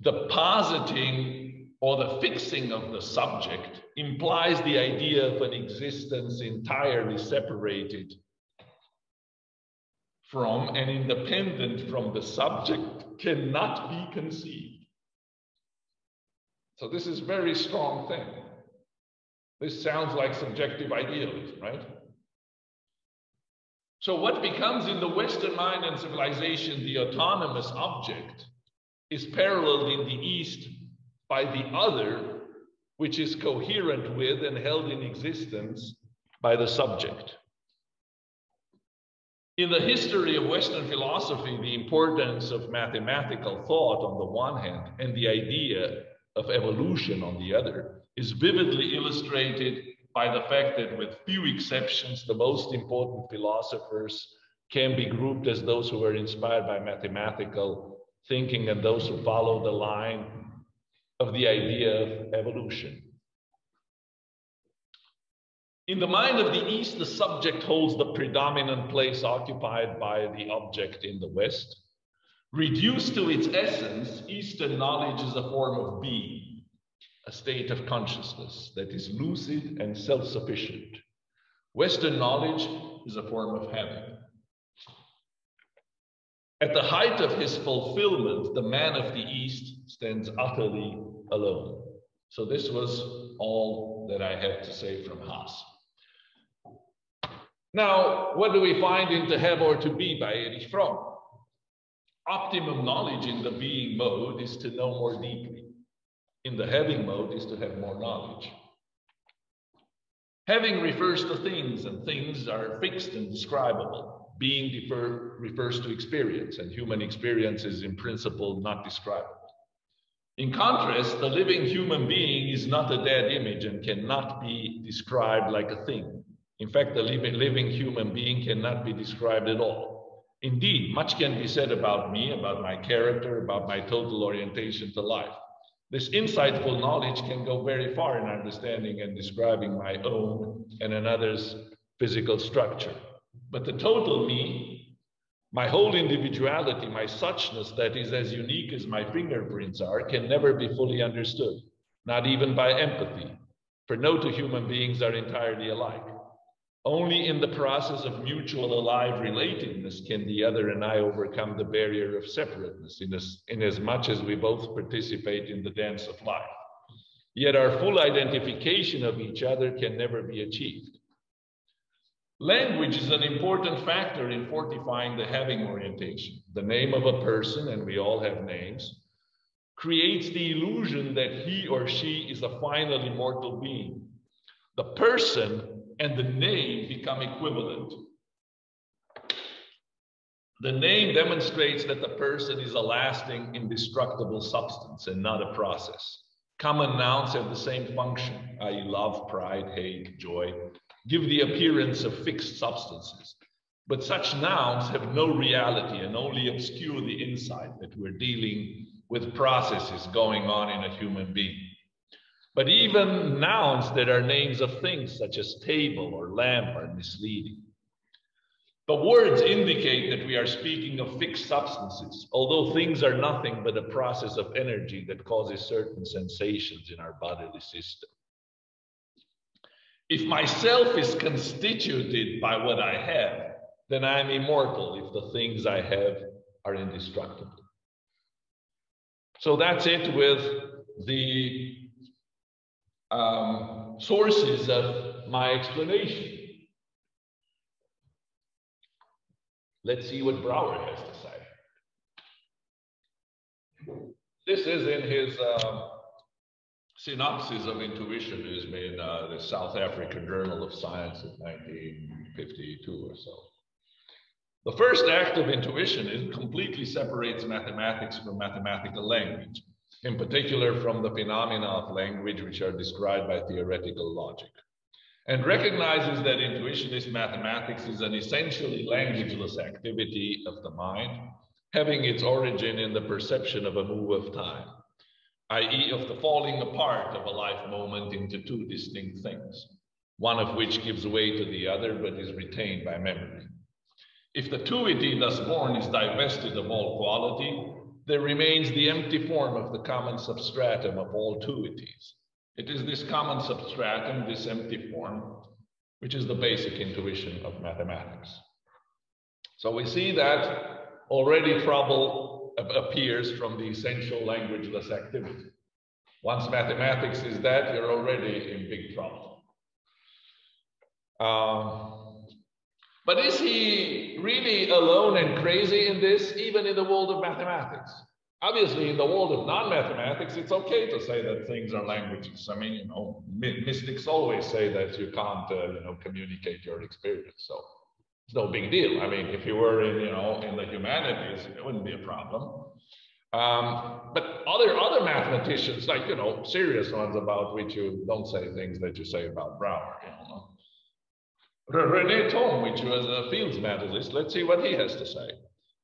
[SPEAKER 1] the positing or the fixing of the subject, implies the idea of an existence entirely separated from and independent from the subject cannot be conceived. So this is very strong thing. This sounds like subjective idealism, right? So, what becomes in the Western mind and civilization the autonomous object is paralleled in the East by the other, which is coherent with and held in existence by the subject. In the history of Western philosophy, the importance of mathematical thought on the one hand and the idea of evolution on the other is vividly illustrated by the fact that with few exceptions, the most important philosophers can be grouped as those who were inspired by mathematical thinking and those who follow the line of the idea of evolution. In the mind of the East, the subject holds the predominant place occupied by the object in the West. Reduced to its essence, Eastern knowledge is a form of being, a state of consciousness that is lucid and self sufficient. Western knowledge is a form of having. At the height of his fulfillment, the man of the East stands utterly alone. So, this was all that I had to say from Haas. Now, what do we find in To Have or To Be by Erich Fromm? Optimum knowledge in the being mode is to know more deeply. In the having mode is to have more knowledge. Having refers to things, and things are fixed and describable. Being defer, refers to experience, and human experience is in principle not describable. In contrast, the living human being is not a dead image and cannot be described like a thing. In fact, the living living human being cannot be described at all. Indeed, much can be said about me, about my character, about my total orientation to life. This insightful knowledge can go very far in understanding and describing my own and another's physical structure. But the total me, my whole individuality, my suchness that is as unique as my fingerprints are, can never be fully understood, not even by empathy, for no two human beings are entirely alike. Only in the process of mutual alive relatedness can the other and I overcome the barrier of separateness, in as, in as much as we both participate in the dance of life. Yet our full identification of each other can never be achieved. Language is an important factor in fortifying the having orientation. The name of a person, and we all have names, creates the illusion that he or she is a final immortal being. The person and the name become equivalent. The name demonstrates that the person is a lasting, indestructible substance and not a process. Common nouns have the same function, i.e., love, pride, hate, joy, give the appearance of fixed substances. But such nouns have no reality and only obscure the insight that we're dealing with processes going on in a human being. But even nouns that are names of things, such as table or lamp, are misleading. The words indicate that we are speaking of fixed substances, although things are nothing but a process of energy that causes certain sensations in our bodily system. If myself is constituted by what I have, then I am immortal if the things I have are indestructible. So that's it with the um, sources of my explanation. Let's see what Brouwer has to say. This is in his uh, synopsis of intuitionism in uh, the South African Journal of Science of 1952 or so. The first act of intuition is completely separates mathematics from mathematical language in particular from the phenomena of language which are described by theoretical logic, and recognizes that intuitionist mathematics is an essentially languageless activity of the mind, having its origin in the perception of a move of time, i.e., of the falling apart of a life moment into two distinct things, one of which gives way to the other but is retained by memory. If the twoity thus born is divested of all quality, there remains the empty form of the common substratum of all twoities. It is this common substratum, this empty form, which is the basic intuition of mathematics. So we see that already trouble appears from the essential languageless activity. Once mathematics is that, you're already in big trouble. Um, but is he really alone and crazy in this, even in the world of mathematics? Obviously, in the world of non-mathematics, it's okay to say that things are languages. I mean, you know, mystics always say that you can't, uh, you know, communicate your experience. So it's no big deal. I mean, if you were in, you know, in the humanities, it wouldn't be a problem. Um, but other other mathematicians, like you know, serious ones about which you don't say things that you say about Brouwer, you know. René Thom, which was a fields medalist, let's see what he has to say.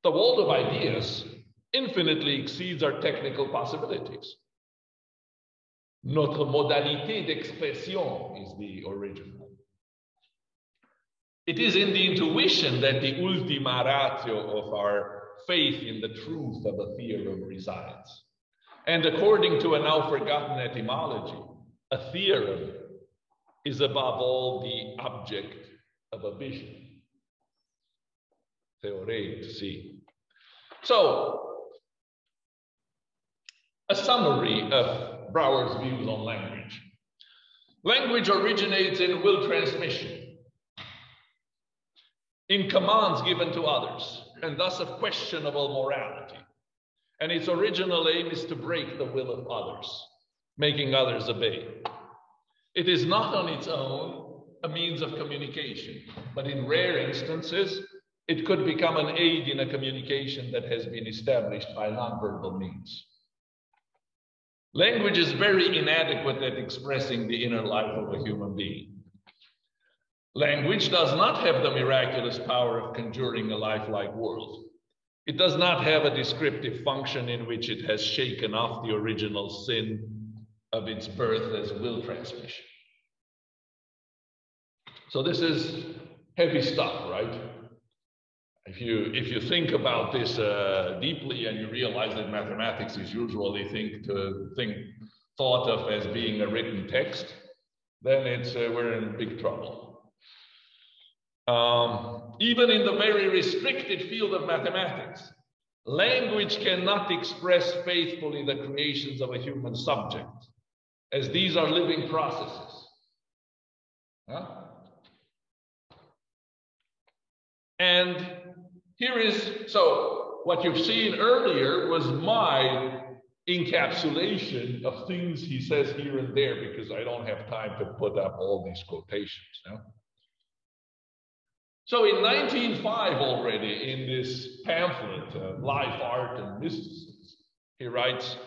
[SPEAKER 1] The world of ideas infinitely exceeds our technical possibilities. Notre modalité d'expression is the original. It is in the intuition that the ultima ratio of our faith in the truth of a theorem resides. And according to a now forgotten etymology, a theorem is above all the object of a vision. Theorie to see. So, a summary of Brouwer's views on language. Language originates in will transmission, in commands given to others, and thus of questionable morality. And its original aim is to break the will of others, making others obey. It is not on its own a means of communication, but in rare instances, it could become an aid in a communication that has been established by nonverbal means. Language is very inadequate at expressing the inner life of a human being. Language does not have the miraculous power of conjuring a lifelike world. It does not have a descriptive function in which it has shaken off the original sin of its birth as will transmission. So this is heavy stuff, right? If you if you think about this uh, deeply and you realize that mathematics is usually think to think thought of as being a written text, then it's uh, we're in big trouble. Um, even in the very restricted field of mathematics, language cannot express faithfully the creations of a human subject, as these are living processes. Huh? And here is, so what you've seen earlier was my encapsulation of things he says here and there because I don't have time to put up all these quotations. So in 1905 already in this pamphlet, uh, Life, Art, and Mysticism, he writes,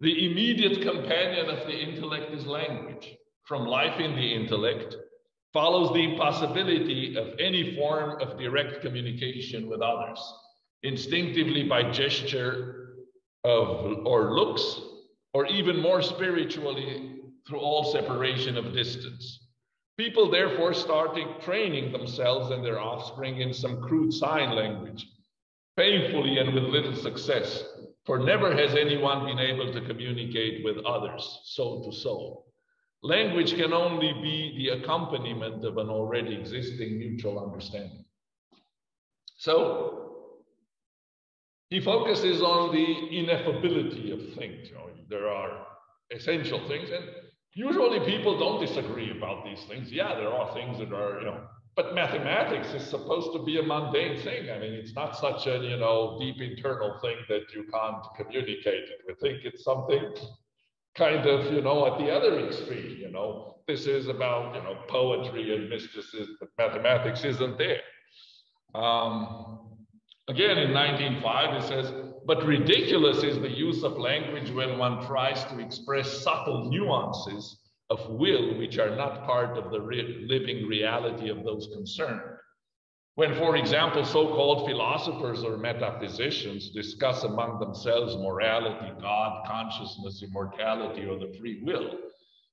[SPEAKER 1] the immediate companion of the intellect is language. From life in the intellect follows the impossibility of any form of direct communication with others, instinctively by gesture of, or looks, or even more spiritually through all separation of distance. People therefore started training themselves and their offspring in some crude sign language, painfully and with little success, for never has anyone been able to communicate with others soul to soul. Language can only be the accompaniment of an already existing mutual understanding. So he focuses on the ineffability of things. You know, there are essential things, and Usually people don't disagree about these things. Yeah, there are things that are, you know, but mathematics is supposed to be a mundane thing. I mean, it's not such a, you know, deep internal thing that you can't communicate it. We think it's something kind of, you know, at the other extreme, you know, this is about, you know, poetry and mysticism, but mathematics isn't there. Um, again, in 1905, it says, but ridiculous is the use of language when one tries to express subtle nuances of will which are not part of the re living reality of those concerned. When, for example, so-called philosophers or metaphysicians discuss among themselves morality, God, consciousness, immortality, or the free will,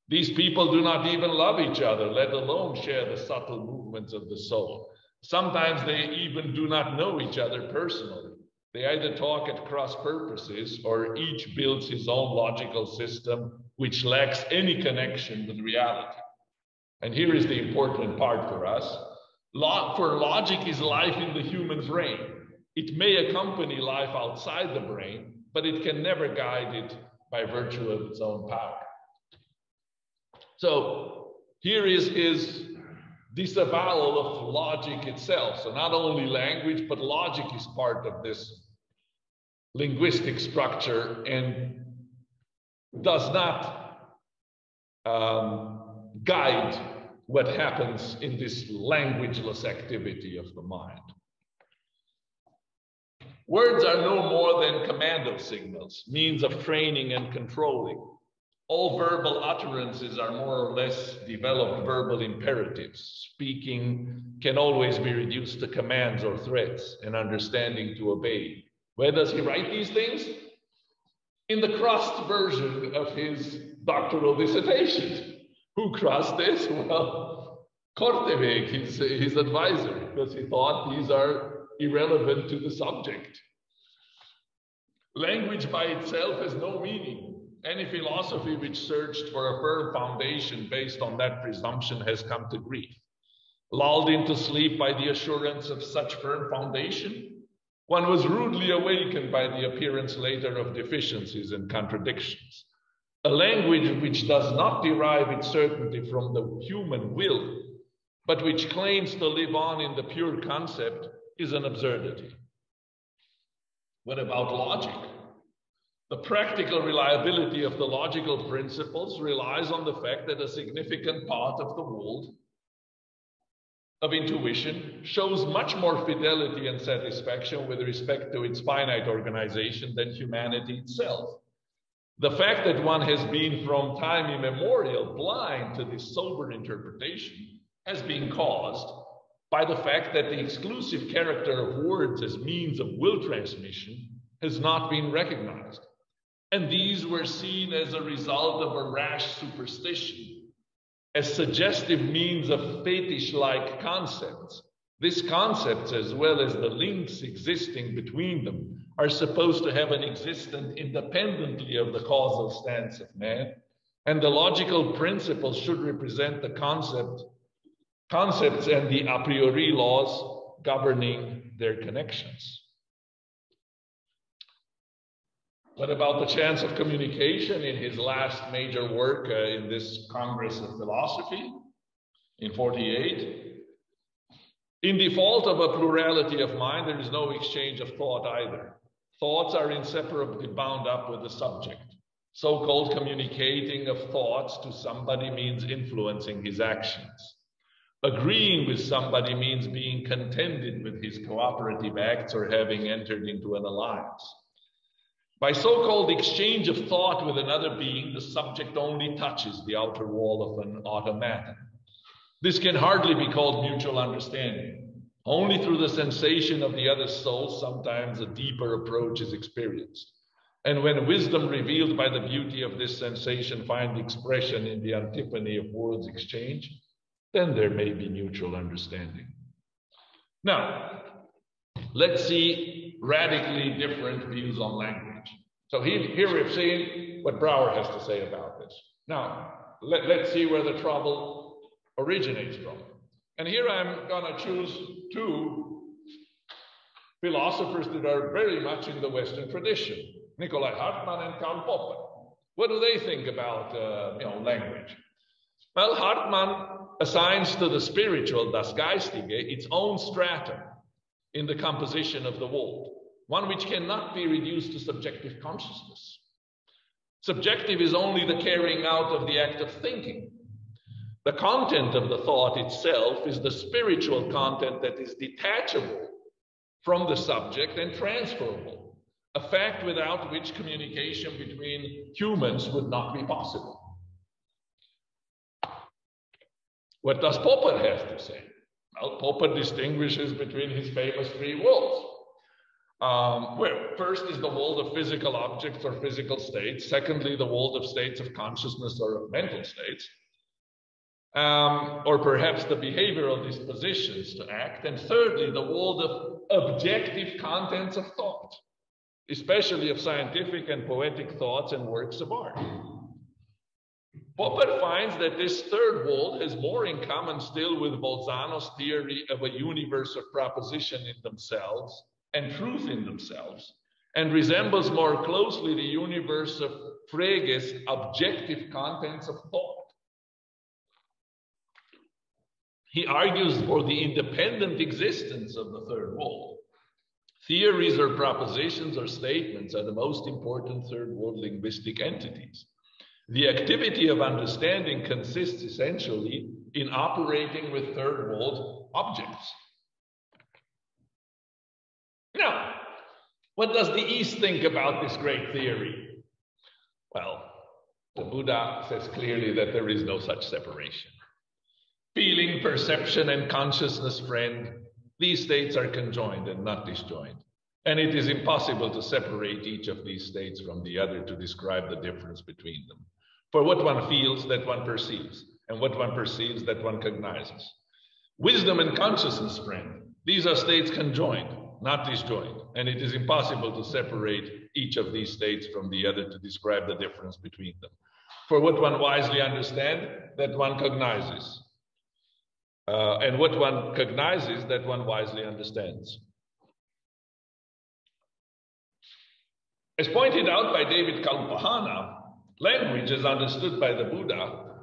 [SPEAKER 1] these people do not even love each other, let alone share the subtle movements of the soul. Sometimes they even do not know each other personally. They either talk at cross purposes or each builds his own logical system which lacks any connection with reality. And here is the important part for us. For logic is life in the human brain. It may accompany life outside the brain, but it can never guide it by virtue of its own power. So here is his disavowal of logic itself. So not only language, but logic is part of this linguistic structure and does not um, guide what happens in this languageless activity of the mind. Words are no more than commando signals, means of training and controlling. All verbal utterances are more or less developed verbal imperatives. Speaking can always be reduced to commands or threats and understanding to obey. Where does he write these things? In the Krust version of his doctoral dissertation. Who crossed this? Well, Korteweg, his, his advisor, because he thought these are irrelevant to the subject. Language by itself has no meaning. Any philosophy which searched for a firm foundation based on that presumption has come to grief. Lulled into sleep by the assurance of such firm foundation, one was rudely awakened by the appearance later of deficiencies and contradictions. A language which does not derive its certainty from the human will, but which claims to live on in the pure concept, is an absurdity. What about logic? The practical reliability of the logical principles relies on the fact that a significant part of the world of intuition shows much more fidelity and satisfaction with respect to its finite organization than humanity itself. The fact that one has been from time immemorial blind to this sober interpretation has been caused by the fact that the exclusive character of words as means of will transmission has not been recognized. And these were seen as a result of a rash superstition, as suggestive means of fetish like concepts. These concepts, as well as the links existing between them, are supposed to have an existence independently of the causal stance of man. And the logical principles should represent the concept, concepts and the a priori laws governing their connections. What about the chance of communication in his last major work uh, in this Congress of Philosophy in 48? In default of a plurality of mind, there is no exchange of thought either. Thoughts are inseparably bound up with the subject. So called communicating of thoughts to somebody means influencing his actions. Agreeing with somebody means being contented with his cooperative acts or having entered into an alliance. By so-called exchange of thought with another being, the subject only touches the outer wall of an automaton. This can hardly be called mutual understanding. Only through the sensation of the other soul, sometimes a deeper approach is experienced. And when wisdom revealed by the beauty of this sensation find expression in the antiphony of words exchange, then there may be mutual understanding. Now, let's see radically different views on language. So he, here we've seen what Brouwer has to say about this. Now, let, let's see where the trouble originates from. And here I'm going to choose two philosophers that are very much in the Western tradition, Nicolai Hartmann and Karl Popper. What do they think about uh, you know, language? Well, Hartmann assigns to the spiritual, das Geistige, its own stratum in the composition of the world one which cannot be reduced to subjective consciousness. Subjective is only the carrying out of the act of thinking. The content of the thought itself is the spiritual content that is detachable from the subject and transferable, a fact without which communication between humans would not be possible. What does Popper have to say? Well, Popper distinguishes between his famous three worlds um, where first is the world of physical objects or physical states. Secondly, the world of states of consciousness or of mental states. Um, or perhaps the behavioral dispositions to act. And thirdly, the world of objective contents of thought, especially of scientific and poetic thoughts and works of art. Popper finds that this third world has more in common still with Bolzano's theory of a universe of proposition in themselves and truth in themselves, and resembles more closely the universe of Frege's objective contents of thought. He argues for the independent existence of the third world. Theories or propositions or statements are the most important third world linguistic entities. The activity of understanding consists essentially in operating with third world objects. Now, What does the East think about this great theory? Well, the Buddha says clearly that there is no such separation. Feeling, perception, and consciousness, friend, these states are conjoined and not disjoined. And it is impossible to separate each of these states from the other to describe the difference between them. For what one feels, that one perceives, and what one perceives, that one cognizes. Wisdom and consciousness, friend, these are states conjoined, not disjoint. and it is impossible to separate each of these states from the other to describe the difference between them. For what one wisely understands, that one cognizes, uh, and what one cognizes, that one wisely understands. As pointed out by David Kalupahana, language as understood by the Buddha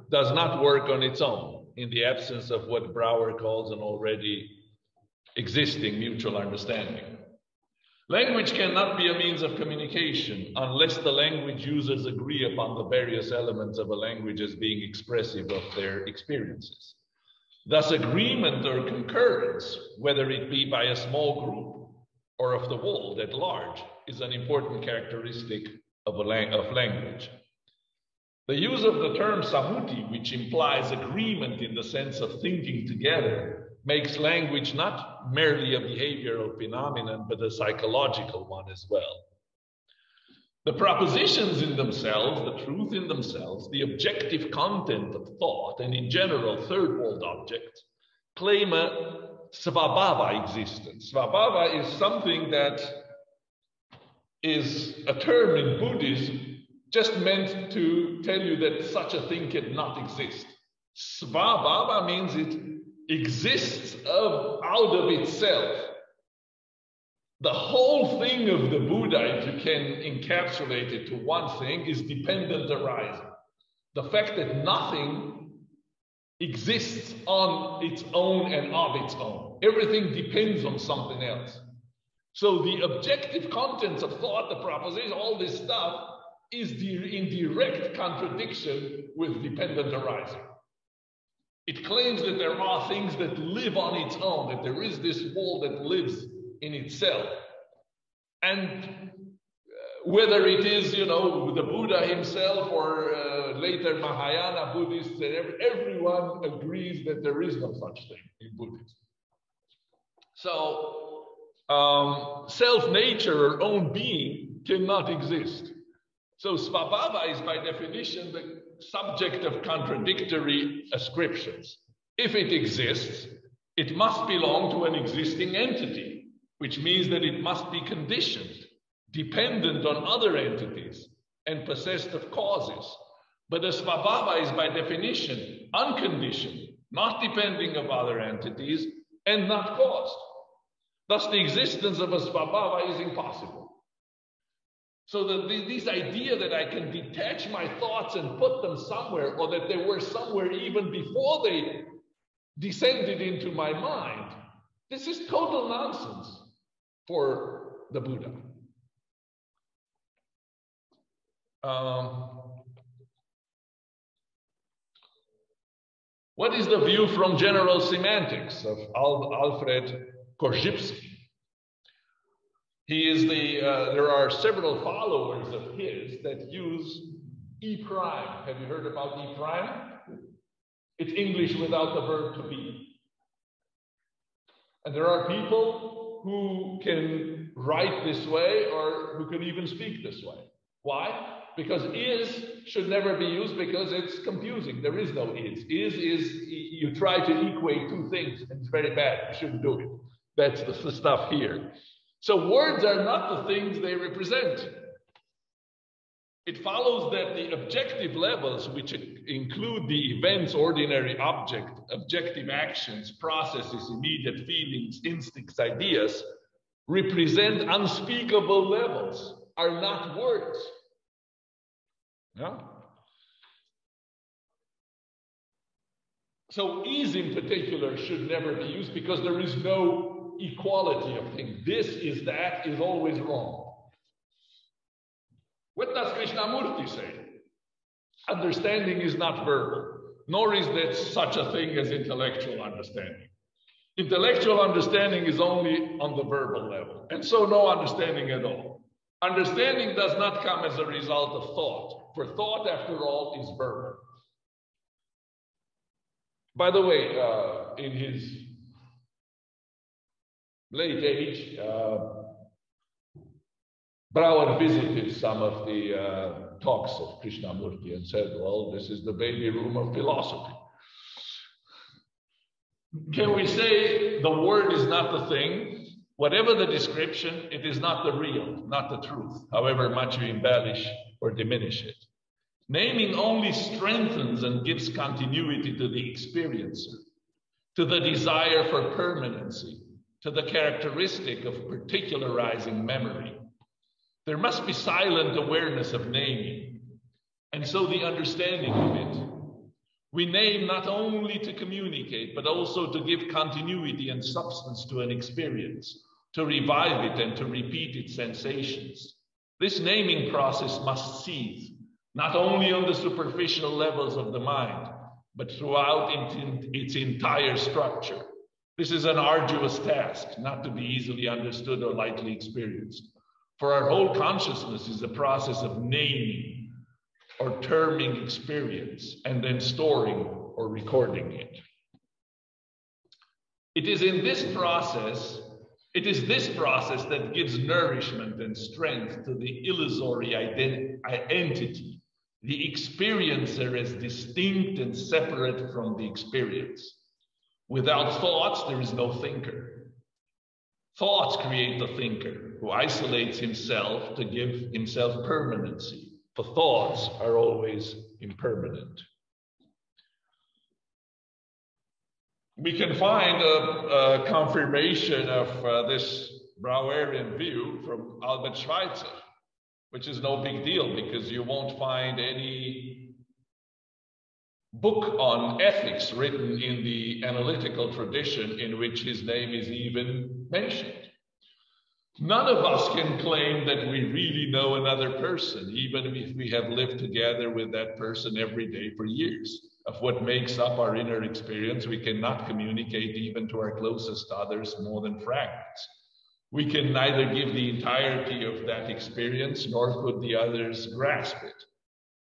[SPEAKER 1] does not work on its own in the absence of what Brouwer calls an already existing mutual understanding. Language cannot be a means of communication unless the language users agree upon the various elements of a language as being expressive of their experiences. Thus, agreement or concurrence, whether it be by a small group or of the world at large, is an important characteristic of, a lang of language. The use of the term sammuti, which implies agreement in the sense of thinking together, makes language not merely a behavioral phenomenon, but a psychological one as well. The propositions in themselves, the truth in themselves, the objective content of thought, and in general, third world objects, claim a svabhava existence. Svabhava is something that is a term in Buddhism just meant to tell you that such a thing cannot exist. Svabhava means it exists of, out of itself. The whole thing of the Buddha, if you can encapsulate it to one thing, is dependent arising. The fact that nothing exists on its own and of its own. Everything depends on something else. So the objective contents of thought, the proposition, all this stuff is in direct contradiction with dependent arising. It claims that there are things that live on its own, that there is this world that lives in itself. And uh, whether it is, you know, the Buddha himself or uh, later Mahayana Buddhists, everyone agrees that there is no such thing in Buddhism. So, um, self nature or own being cannot exist. So, svabhava is by definition the subject of contradictory ascriptions. If it exists, it must belong to an existing entity, which means that it must be conditioned, dependent on other entities, and possessed of causes. But a svabhava is by definition unconditioned, not depending of other entities, and not caused. Thus, the existence of a svabhava is impossible. So the, the, this idea that I can detach my thoughts and put them somewhere, or that they were somewhere even before they descended into my mind, this is total nonsense for the Buddha. Um, what is the view from general semantics of Al Alfred Korzybski? He is the, uh, there are several followers of his that use E prime. Have you heard about E prime? It's English without the verb to be. And there are people who can write this way or who can even speak this way. Why? Because is should never be used because it's confusing. There is no is. Is is you try to equate two things and it's very bad. You shouldn't do it. That's the, the stuff here. So words are not the things they represent. It follows that the objective levels, which include the events, ordinary object, objective actions, processes, immediate feelings, instincts, ideas, represent unspeakable levels, are not words. Yeah? So is in particular should never be used because there is no equality of things. This is that is always wrong. What does Krishnamurti say? Understanding is not verbal, nor is there such a thing as intellectual understanding. Intellectual understanding is only on the verbal level, and so no understanding at all. Understanding does not come as a result of thought, for thought, after all, is verbal. By the way, uh, in his late age, uh, Brouwer visited some of the uh, talks of Krishnamurti and said, Well, this is the baby room of philosophy. Can we say the word is not the thing? Whatever the description, it is not the real, not the truth, however much you embellish or diminish it. Naming only strengthens and gives continuity to the experiencer, to the desire for permanency, to the characteristic of particularizing memory. There must be silent awareness of naming, and so the understanding of it. We name not only to communicate, but also to give continuity and substance to an experience, to revive it and to repeat its sensations. This naming process must cease, not only on the superficial levels of the mind, but throughout its entire structure. This is an arduous task, not to be easily understood or lightly experienced. For our whole consciousness is a process of naming, or terming experience and then storing or recording it. It is in this process, it is this process that gives nourishment and strength to the illusory identity, the experiencer as distinct and separate from the experience. Without thoughts, there is no thinker. Thoughts create the thinker who isolates himself to give himself permanency for thoughts are always impermanent. We can find a, a confirmation of uh, this Brouwerian view from Albert Schweitzer, which is no big deal because you won't find any book on ethics written in the analytical tradition in which his name is even mentioned. None of us can claim that we really know another person, even if we have lived together with that person every day for years. Of what makes up our inner experience, we cannot communicate even to our closest others more than fragments. We can neither give the entirety of that experience nor could the others grasp it.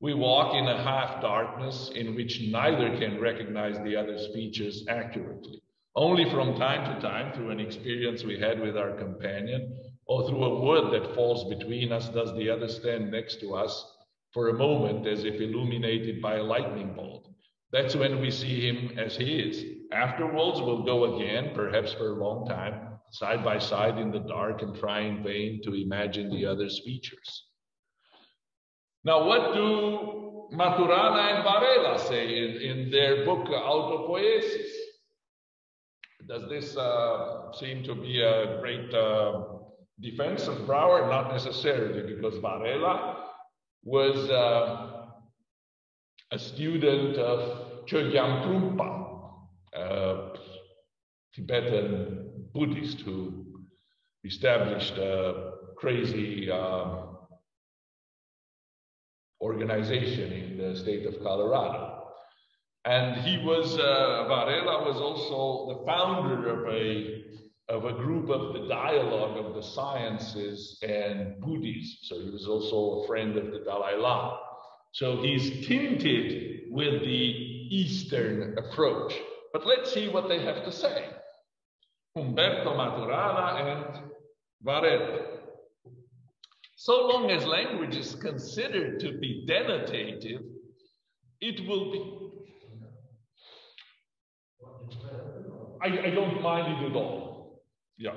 [SPEAKER 1] We walk in a half darkness in which neither can recognize the other's features accurately. Only from time to time, through an experience we had with our companion, or through a word that falls between us, does the other stand next to us for a moment as if illuminated by a lightning bolt. That's when we see him as he is. Afterwards, we'll go again, perhaps for a long time, side by side in the dark and try in vain to imagine the other's features. Now, what do Maturana and Varela say in, in their book Autopoiesis? Does this uh, seem to be a great uh, defense of Brouwer? Not necessarily, because Varela was uh, a student of Chogyam Trungpa, a Tibetan Buddhist who established a crazy um, organization in the state of Colorado. And he was, uh, Varela was also the founder of a, of a group of the dialogue of the sciences and Buddhism. So he was also a friend of the Dalai Lama. So he's tinted with the Eastern approach. But let's see what they have to say. Humberto Maturana and Varela. So long as language is considered to be denotative, it will be I, I don't mind it at all. Yeah.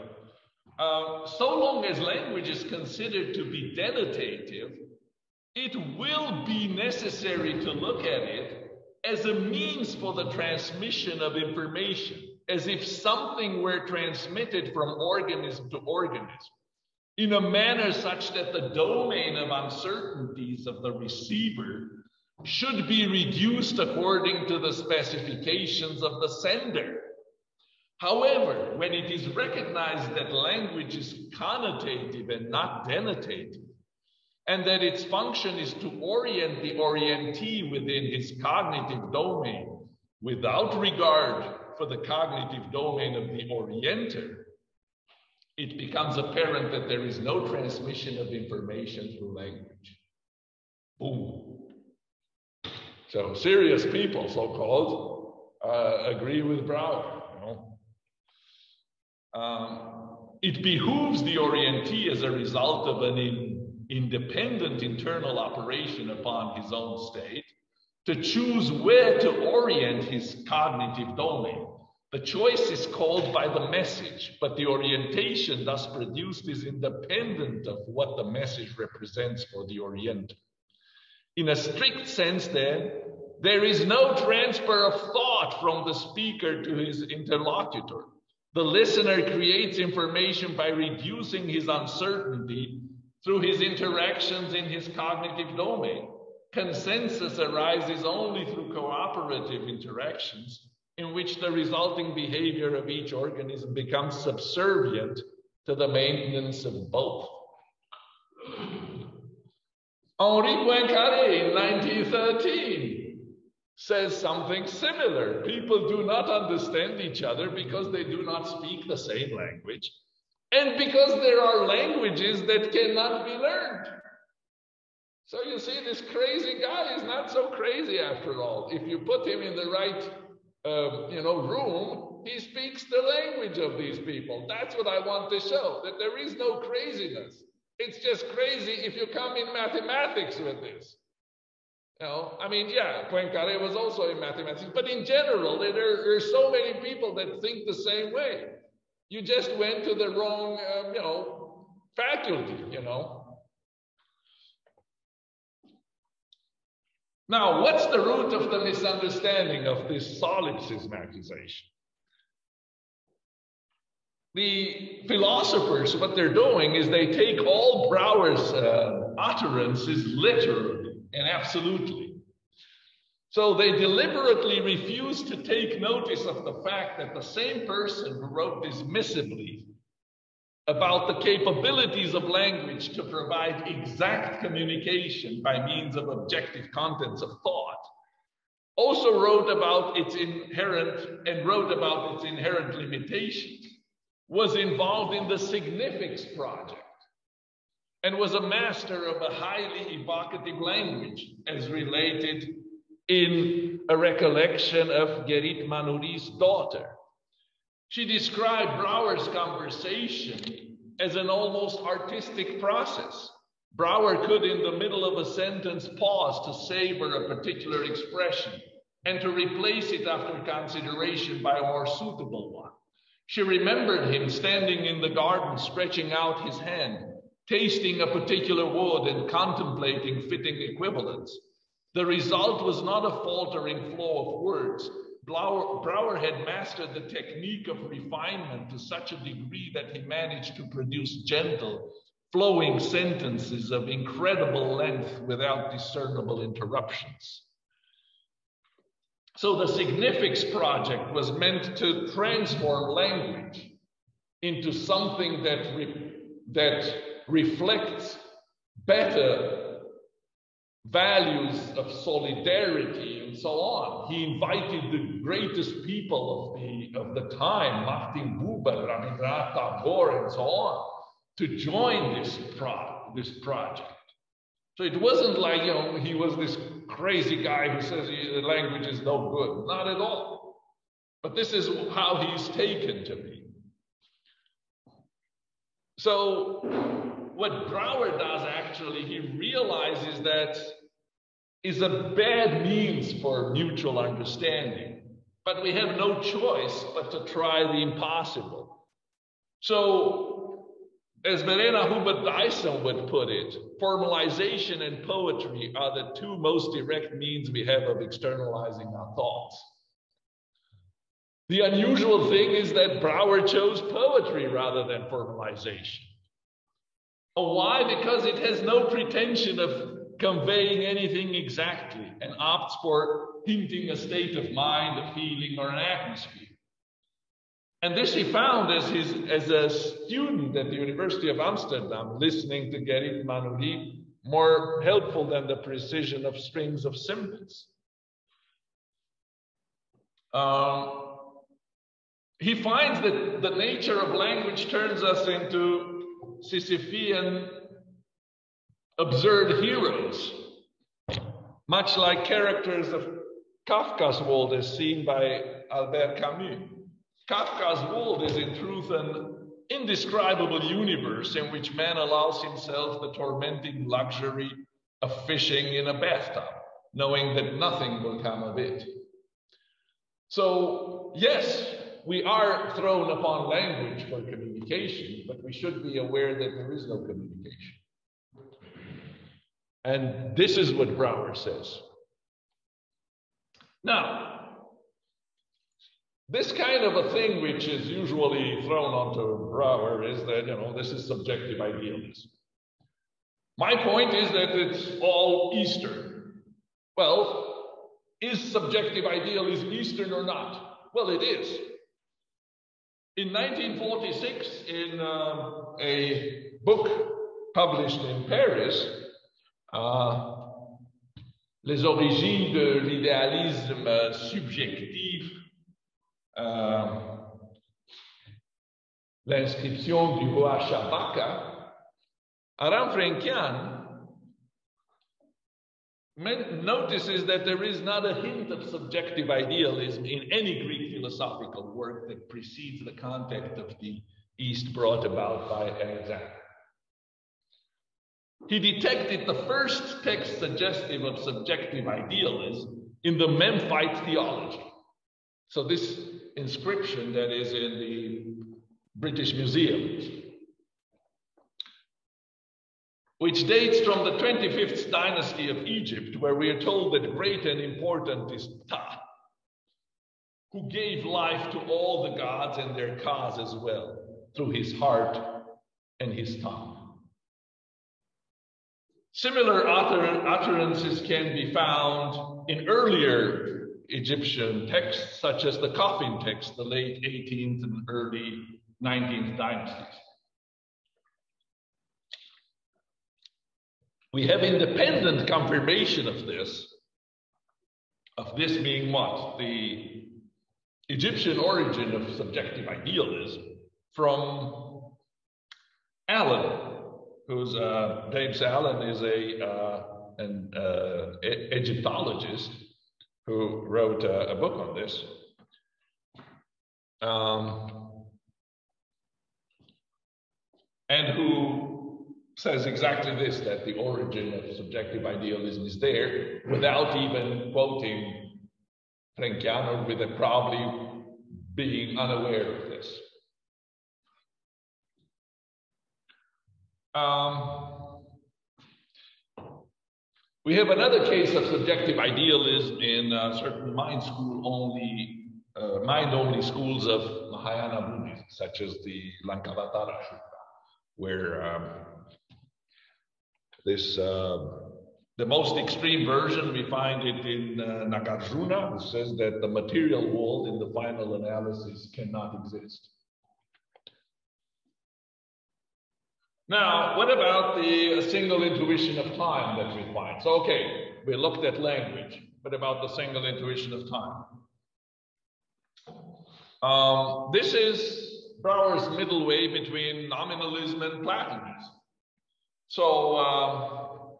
[SPEAKER 1] Uh, so long as language is considered to be denotative, it will be necessary to look at it as a means for the transmission of information, as if something were transmitted from organism to organism in a manner such that the domain of uncertainties of the receiver should be reduced according to the specifications of the sender. However, when it is recognized that language is connotative and not denotative, and that its function is to orient the orientee within his cognitive domain without regard for the cognitive domain of the orienter, it becomes apparent that there is no transmission of information through language. Boom. So serious people, so-called, uh, agree with Brouwer. You know? um, it behooves the orientee as a result of an in, independent internal operation upon his own state to choose where to orient his cognitive domain. The choice is called by the message, but the orientation thus produced is independent of what the message represents for the orienter. In a strict sense, then, there is no transfer of thought from the speaker to his interlocutor. The listener creates information by reducing his uncertainty through his interactions in his cognitive domain. Consensus arises only through cooperative interactions in which the resulting behavior of each organism becomes subservient to the maintenance of both. Henri Poincaré in 1913 says something similar. People do not understand each other because they do not speak the same language and because there are languages that cannot be learned. So you see, this crazy guy is not so crazy after all. If you put him in the right, um, you know, room, he speaks the language of these people. That's what I want to show, that there is no craziness. It's just crazy if you come in mathematics with this. You know, I mean, yeah, Poincaré was also in mathematics, but in general, there, there are so many people that think the same way. You just went to the wrong, um, you know, faculty, you know. Now, what's the root of the misunderstanding of this solipsism accusation? The philosophers, what they're doing is they take all Brouwer's uh, utterances literally and absolutely. So they deliberately refuse to take notice of the fact that the same person who wrote dismissively about the capabilities of language to provide exact communication by means of objective contents of thought also wrote about its inherent and wrote about its inherent limitations was involved in the Significs project and was a master of a highly evocative language as related in a recollection of Gerrit Mannoury's daughter. She described Brouwer's conversation as an almost artistic process. Brower could, in the middle of a sentence, pause to savor a particular expression and to replace it after consideration by a more suitable one. She remembered him standing in the garden, stretching out his hand, tasting a particular wood and contemplating fitting equivalents. The result was not a faltering flow of words. Brouwer, had mastered the technique of refinement to such a degree that he managed to produce gentle, flowing sentences of incredible length without discernible interruptions. So the Significs project was meant to transform language into something that, re that reflects better values of solidarity and so on. He invited the greatest people of the, of the time, Martin Buber, Rabindranath Tagore, and so on, to join this, pro this project. So it wasn't like, you know, he was this crazy guy who says the language is no good. Not at all. But this is how he's taken to be. So what Brouwer does actually, he realizes that is a bad means for mutual understanding. But we have no choice but to try the impossible. So, as Verena Huber-Dyson would put it, formalization and poetry are the two most direct means we have of externalizing our thoughts. The unusual thing is that Brouwer chose poetry rather than formalization. Why? Because it has no pretension of conveying anything exactly and opts for hinting a state of mind, a feeling, or an atmosphere. And this he found as, his, as a student at the University of Amsterdam, listening to Gerrit Mannoury, more helpful than the precision of strings of symbols. Um, he finds that the nature of language turns us into Sisyphean absurd heroes, much like characters of Kafka's world as seen by Albert Camus. Kafka's world is in truth an indescribable universe in which man allows himself the tormenting luxury of fishing in a bathtub, knowing that nothing will come of it. So, yes, we are thrown upon language for communication, but we should be aware that there is no communication. And this is what Brouwer says. Now, this kind of a thing which is usually thrown onto Brouwer is that, you know, this is subjective idealism. My point is that it's all Eastern. Well, is subjective idealism Eastern or not? Well, it is. In 1946, in um, a book published in Paris, Ah, les origines de l'idéalisme subjectif, euh, l'inscription du roi Shabaka, Aram Frenkian notices that there is not a hint of subjective idealism in any Greek philosophical work that precedes the contact of the East brought about by Alexander. He detected the first text suggestive of subjective idealism in the Memphite theology. So, this inscription that is in the British Museum, which dates from the 25th dynasty of Egypt, where we are told that great and important is Ptah, who gave life to all the gods and their cause as well, through his heart and his tongue. Similar utter utterances can be found in earlier Egyptian texts, such as the coffin text, the late 18th and early 19th dynasties. We have independent confirmation of this, of this being what? The Egyptian origin of subjective idealism from Allen, who's uh, James Allen is a uh, an uh, Egyptologist who wrote a, a book on this. Um, and who says exactly this that the origin of subjective idealism is there without even quoting Frankiano, with it probably being unaware Um, we have another case of subjective idealism in uh, certain mind school only, uh, mind only schools of Mahayana Buddhism, such as the Lankavatara Sutra, where um, this uh, the most extreme version we find it in uh, Nagarjuna, who says that the material world in the final analysis cannot exist. Now, what about the single intuition of time that we find? So, okay, we looked at language. What about the single intuition of time? Um, this is Brouwer's middle way between nominalism and Platonism. So, um,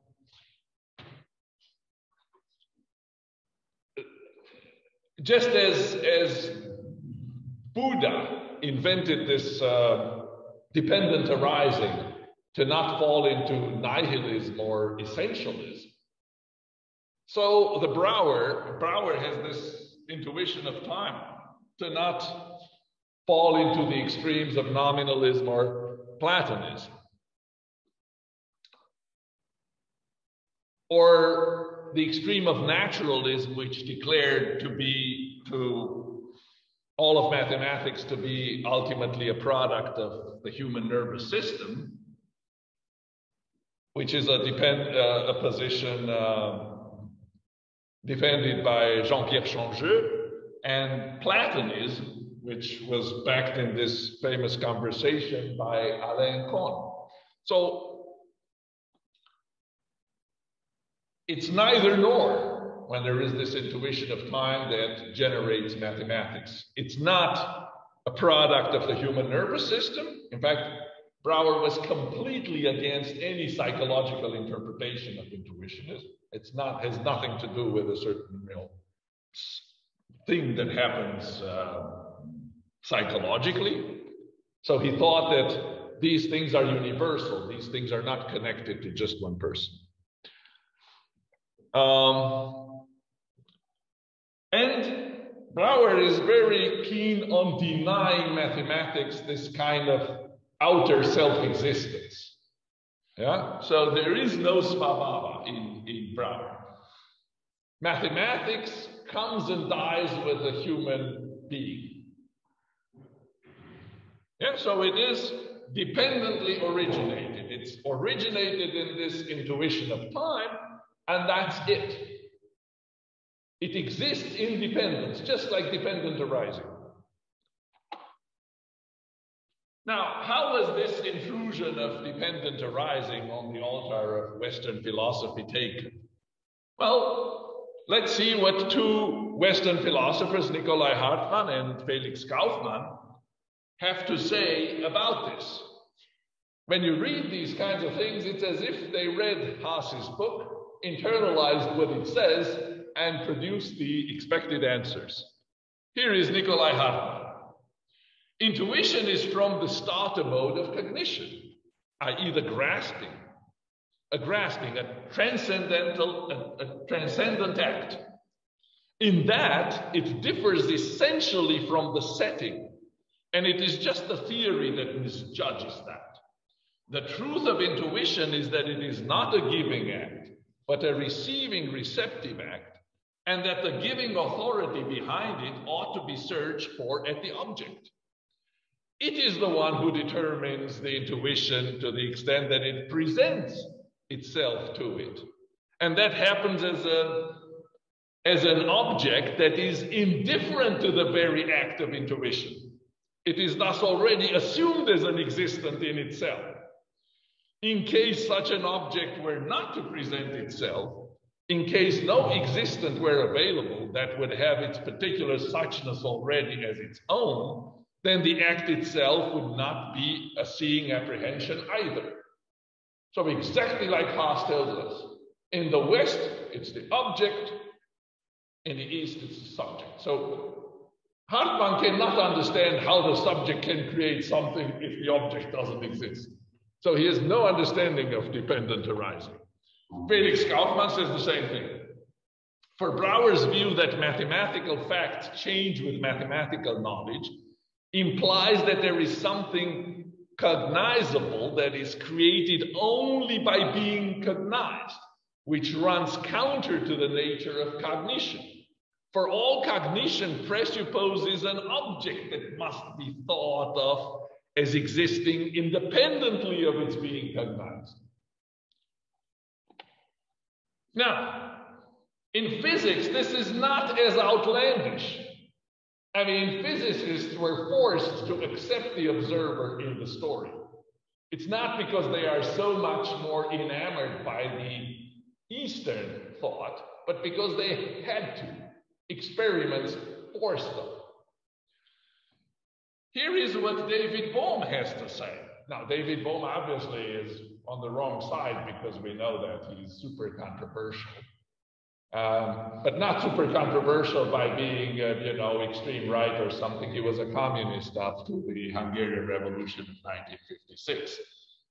[SPEAKER 1] just as, as Buddha invented this uh, dependent arising to not fall into nihilism or essentialism. So the Brower, Brouwer has this intuition of time to not fall into the extremes of nominalism or Platonism. Or the extreme of naturalism, which declared to be to all of mathematics to be ultimately a product of the human nervous system, which is a, depend, uh, a position uh, defended by Jean-Pierre Changeux, and Platonism, which was backed in this famous conversation by Alain Connes. So it's neither nor when there is this intuition of time that generates mathematics. It's not a product of the human nervous system. In fact, Brouwer was completely against any psychological interpretation of intuition. It's not has nothing to do with a certain know, thing that happens uh, psychologically. So he thought that these things are universal. These things are not connected to just one person. Um, and Brouwer is very keen on denying mathematics this kind of outer self-existence. Yeah, so there is no svabhava in, in Brouwer. Mathematics comes and dies with a human being. Yeah, so it is dependently originated. It's originated in this intuition of time, and that's it. It exists independent, just like dependent arising. Now, how was this intrusion of dependent arising on the altar of Western philosophy taken? Well, let's see what two Western philosophers, Nicolai Hartmann and Felix Kaufmann, have to say about this. When you read these kinds of things, it's as if they read Haas's book, internalized what it says, and produced the expected answers. Here is Nicolai Hartmann. Intuition is from the starter mode of cognition, i.e., the grasping, a grasping, a transcendental, a, a transcendent act. In that, it differs essentially from the setting, and it is just the theory that misjudges that. The truth of intuition is that it is not a giving act, but a receiving receptive act and that the giving authority behind it ought to be searched for at the object. It is the one who determines the intuition to the extent that it presents itself to it. And that happens as, a, as an object that is indifferent to the very act of intuition. It is thus already assumed as an existent in itself. In case such an object were not to present itself, in case no existent were available that would have its particular suchness already as its own, then the act itself would not be a seeing apprehension either. So exactly like Haas tells us, in the West, it's the object, in the East, it's the subject. So Hartmann cannot understand how the subject can create something if the object doesn't exist. So he has no understanding of dependent arising. Felix Kaufmann says the same thing. For Brouwer's view that mathematical facts change with mathematical knowledge implies that there is something cognizable that is created only by being cognized, which runs counter to the nature of cognition. For all cognition presupposes an object that must be thought of as existing independently of its being cognized. Now, in physics, this is not as outlandish. I mean, physicists were forced to accept the observer in the story. It's not because they are so much more enamored by the Eastern thought, but because they had to. Experiments forced them. Here is what David Bohm has to say. Now, David Bohm obviously is on the wrong side because we know that he's super controversial. Um, but not super controversial by being, uh, you know, extreme right or something. He was a communist after the Hungarian Revolution of 1956.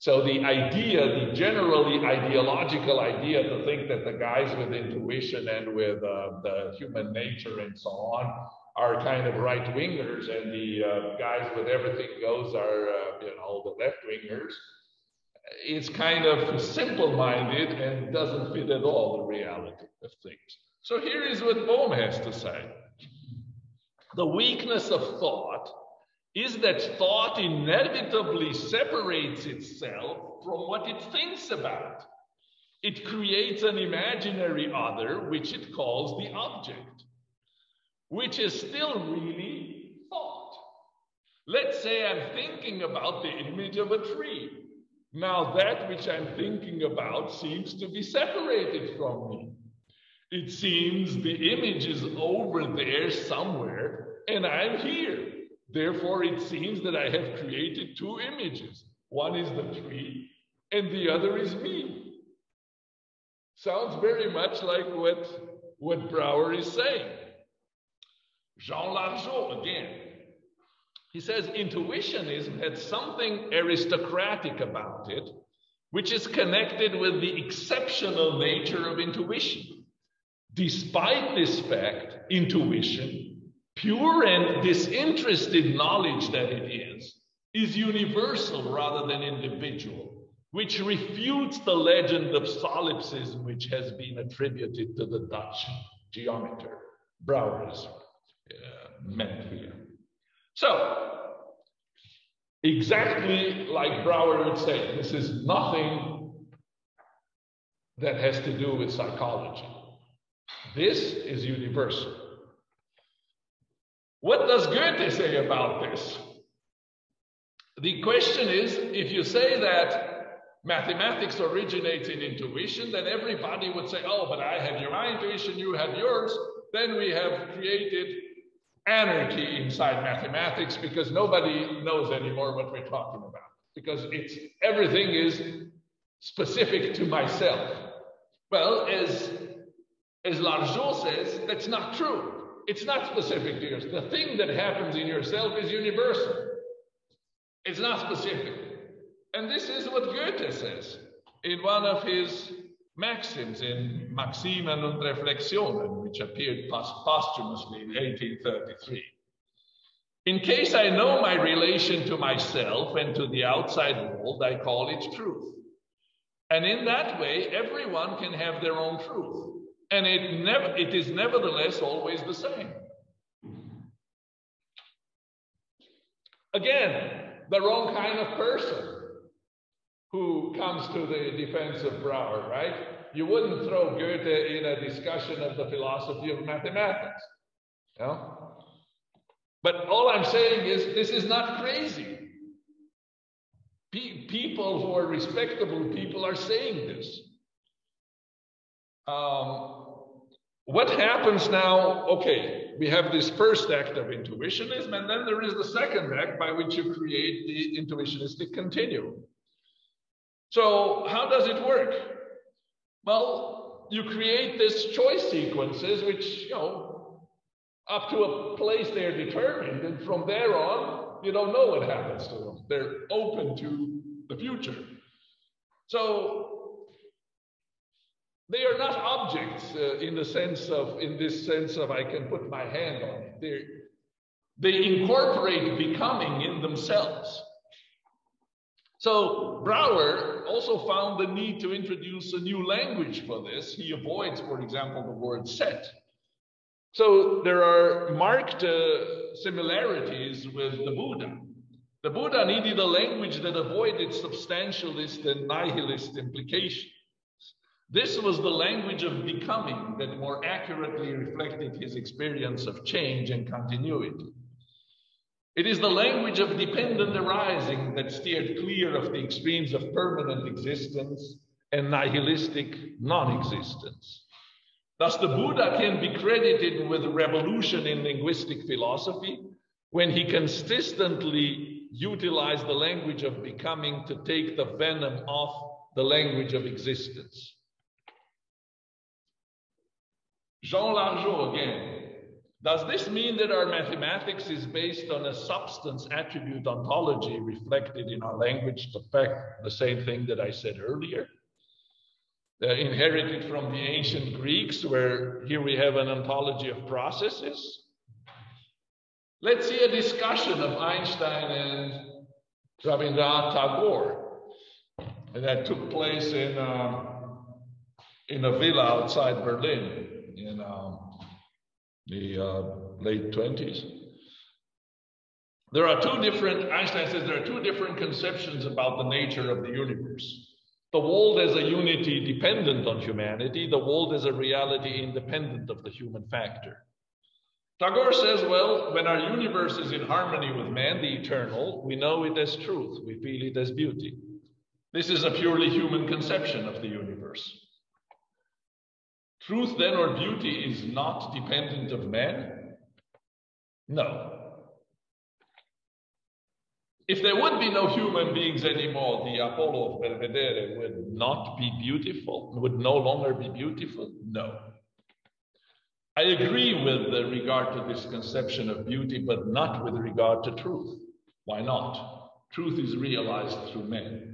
[SPEAKER 1] So the idea, the generally ideological idea to think that the guys with intuition and with uh, the human nature and so on are kind of right wingers, and the uh, guys with everything goes are, uh, you know, the left wingers is kind of simple-minded and doesn't fit at all the reality of things. So here is what Bohm has to say. The weakness of thought is that thought inevitably separates itself from what it thinks about. It creates an imaginary other, which it calls the object, which is still really thought. Let's say I'm thinking about the image of a tree. Now, that which I'm thinking about seems to be separated from me. It seems the image is over there somewhere, and I'm here. Therefore, it seems that I have created two images. One is the tree, and the other is me. Sounds very much like what, what Brouwer is saying. Jean Largeault, again, he says intuitionism had something aristocratic about it, which is connected with the exceptional nature of intuition. Despite this fact, intuition, pure and disinterested knowledge that it is, is universal rather than individual, which refutes the legend of solipsism which has been attributed to the Dutch geometer. Brouwer's uh, meant here. So, exactly like Brouwer would say, this is nothing that has to do with psychology. This is universal. What does Goethe say about this? The question is if you say that mathematics originates in intuition, then everybody would say, oh, but I have your intuition, you have yours. Then we have created anarchy inside mathematics because nobody knows anymore what we're talking about because it's everything is specific to myself. Well, as as Largeault says, that's not true. It's not specific to yourself. The thing that happens in yourself is universal. It's not specific. And this is what Goethe says in one of his maxims in Maximen und Reflexionen, which appeared posthumously in 1833. In case I know my relation to myself and to the outside world, I call it truth. And in that way, everyone can have their own truth. And it, never, it is nevertheless always the same. Again, the wrong kind of person who comes to the defense of Brouwer, right? You wouldn't throw Goethe in a discussion of the philosophy of mathematics. Know? But all I'm saying is this is not crazy. Pe people who are respectable people are saying this. Um, what happens now? Okay, we have this first act of intuitionism, and then there is the second act by which you create the intuitionistic continuum. So, how does it work? Well, you create this choice sequences, which, you know, up to a place they're determined, and from there on, you don't know what happens to them. They're open to the future. So, they are not objects uh, in the sense of, in this sense of I can put my hand on it. They're, they incorporate becoming in themselves. So Brouwer also found the need to introduce a new language for this. He avoids, for example, the word set. So there are marked uh, similarities with the Buddha. The Buddha needed a language that avoided substantialist and nihilist implications. This was the language of becoming that more accurately reflected his experience of change and continuity. It is the language of dependent arising that steered clear of the extremes of permanent existence and nihilistic non existence. Thus, the Buddha can be credited with a revolution in linguistic philosophy when he consistently utilized the language of becoming to take the venom off the language of existence. Jean Largeault again. Does this mean that our mathematics is based on a substance attribute ontology reflected in our language? The fact, the same thing that I said earlier. Uh, inherited from the ancient Greeks, where here we have an ontology of processes. Let's see a discussion of Einstein and Rabindranath Tagore that took place in, um, in a villa outside Berlin in um, the uh, late 20s. There are two different, Einstein says there are two different conceptions about the nature of the universe. The world as a unity dependent on humanity, the world as a reality independent of the human factor. Tagore says, well, when our universe is in harmony with man, the eternal, we know it as truth, we feel it as beauty. This is a purely human conception of the universe. Truth then or beauty is not dependent of man? No. if there would be no human beings anymore, the Apollo of Belvedere would not be beautiful, would no longer be beautiful? No. I agree with regard to this conception of beauty, but not with regard to truth. Why not? Truth is realized through men.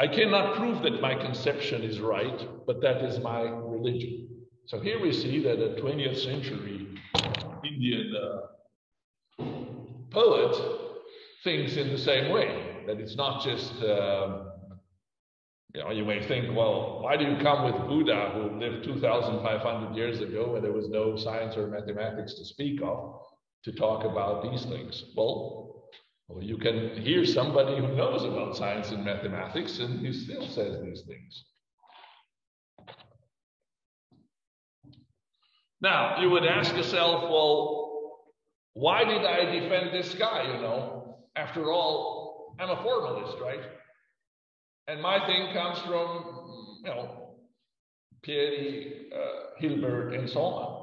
[SPEAKER 1] I cannot prove that my conception is right, but that is my religion. So here we see that a 20th century Indian uh, poet thinks in the same way, that it's not just, uh, you know, you may think, well, why do you come with Buddha who lived 2,500 years ago when there was no science or mathematics to speak of to talk about these things? Well, well, you can hear somebody who knows about science and mathematics and he still says these things. Now, you would ask yourself, well, why did I defend this guy? You know, after all, I'm a formalist, right? And my thing comes from, you know, Pieri, uh, Hilbert, and so on.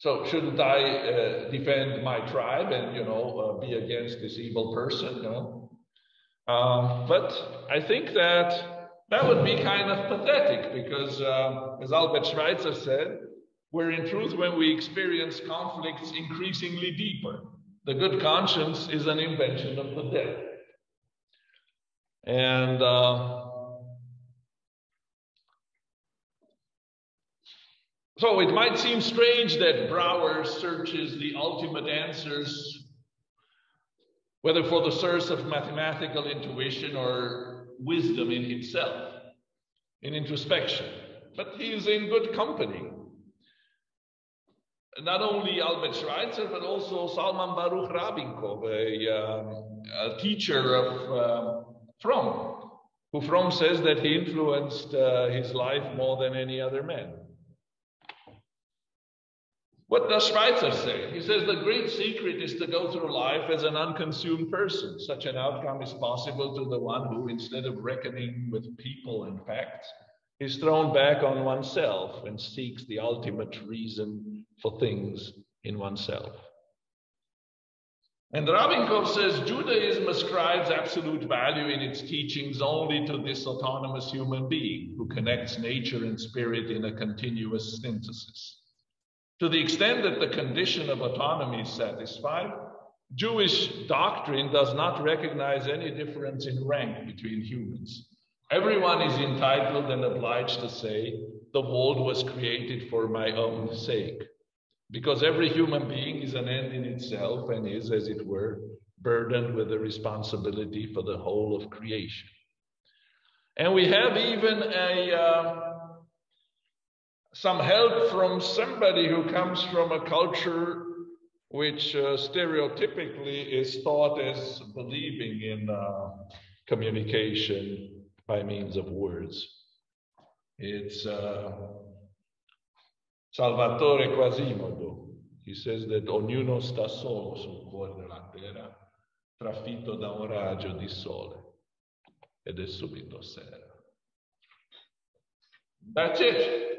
[SPEAKER 1] So shouldn't I uh, defend my tribe and, you know, uh, be against this evil person? You know? Um, but I think that that would be kind of pathetic because, uh, as Albert Schweitzer said, we're in truth when we experience conflicts increasingly deeper. The good conscience is an invention of the dead. And so it might seem strange that Brouwer searches the ultimate answers, whether for the source of mathematical intuition or wisdom in himself, in introspection. But he is in good company not only Albert Schweitzer, but also Salman Baruch Rabinkov, a, um, a teacher of uh, Fromm, who Fromm says that he influenced uh, his life more than any other man. What does Schweitzer say? He says the great secret is to go through life as an unconsumed person. Such an outcome is possible to the one who, instead of reckoning with people and facts, is thrown back on oneself and seeks the ultimate reason for things in oneself. And Rabinkov says Judaism ascribes absolute value in its teachings only to this autonomous human being who connects nature and spirit in a continuous synthesis. To the extent that the condition of autonomy is satisfied, Jewish doctrine does not recognize any difference in rank between humans. Everyone is entitled and obliged to say, the world was created for my own sake because every human being is an end in itself and is, as it were, burdened with the responsibility for the whole of creation. And we have even a uh, some help from somebody who comes from a culture which uh, stereotypically is thought as believing in uh, communication by means of words. It's uh, Salvatore Quasimodo. He says that ognuno sta solo sul cuore della terra, trafitto da un raggio di sole. Ed è subito sera. That's it.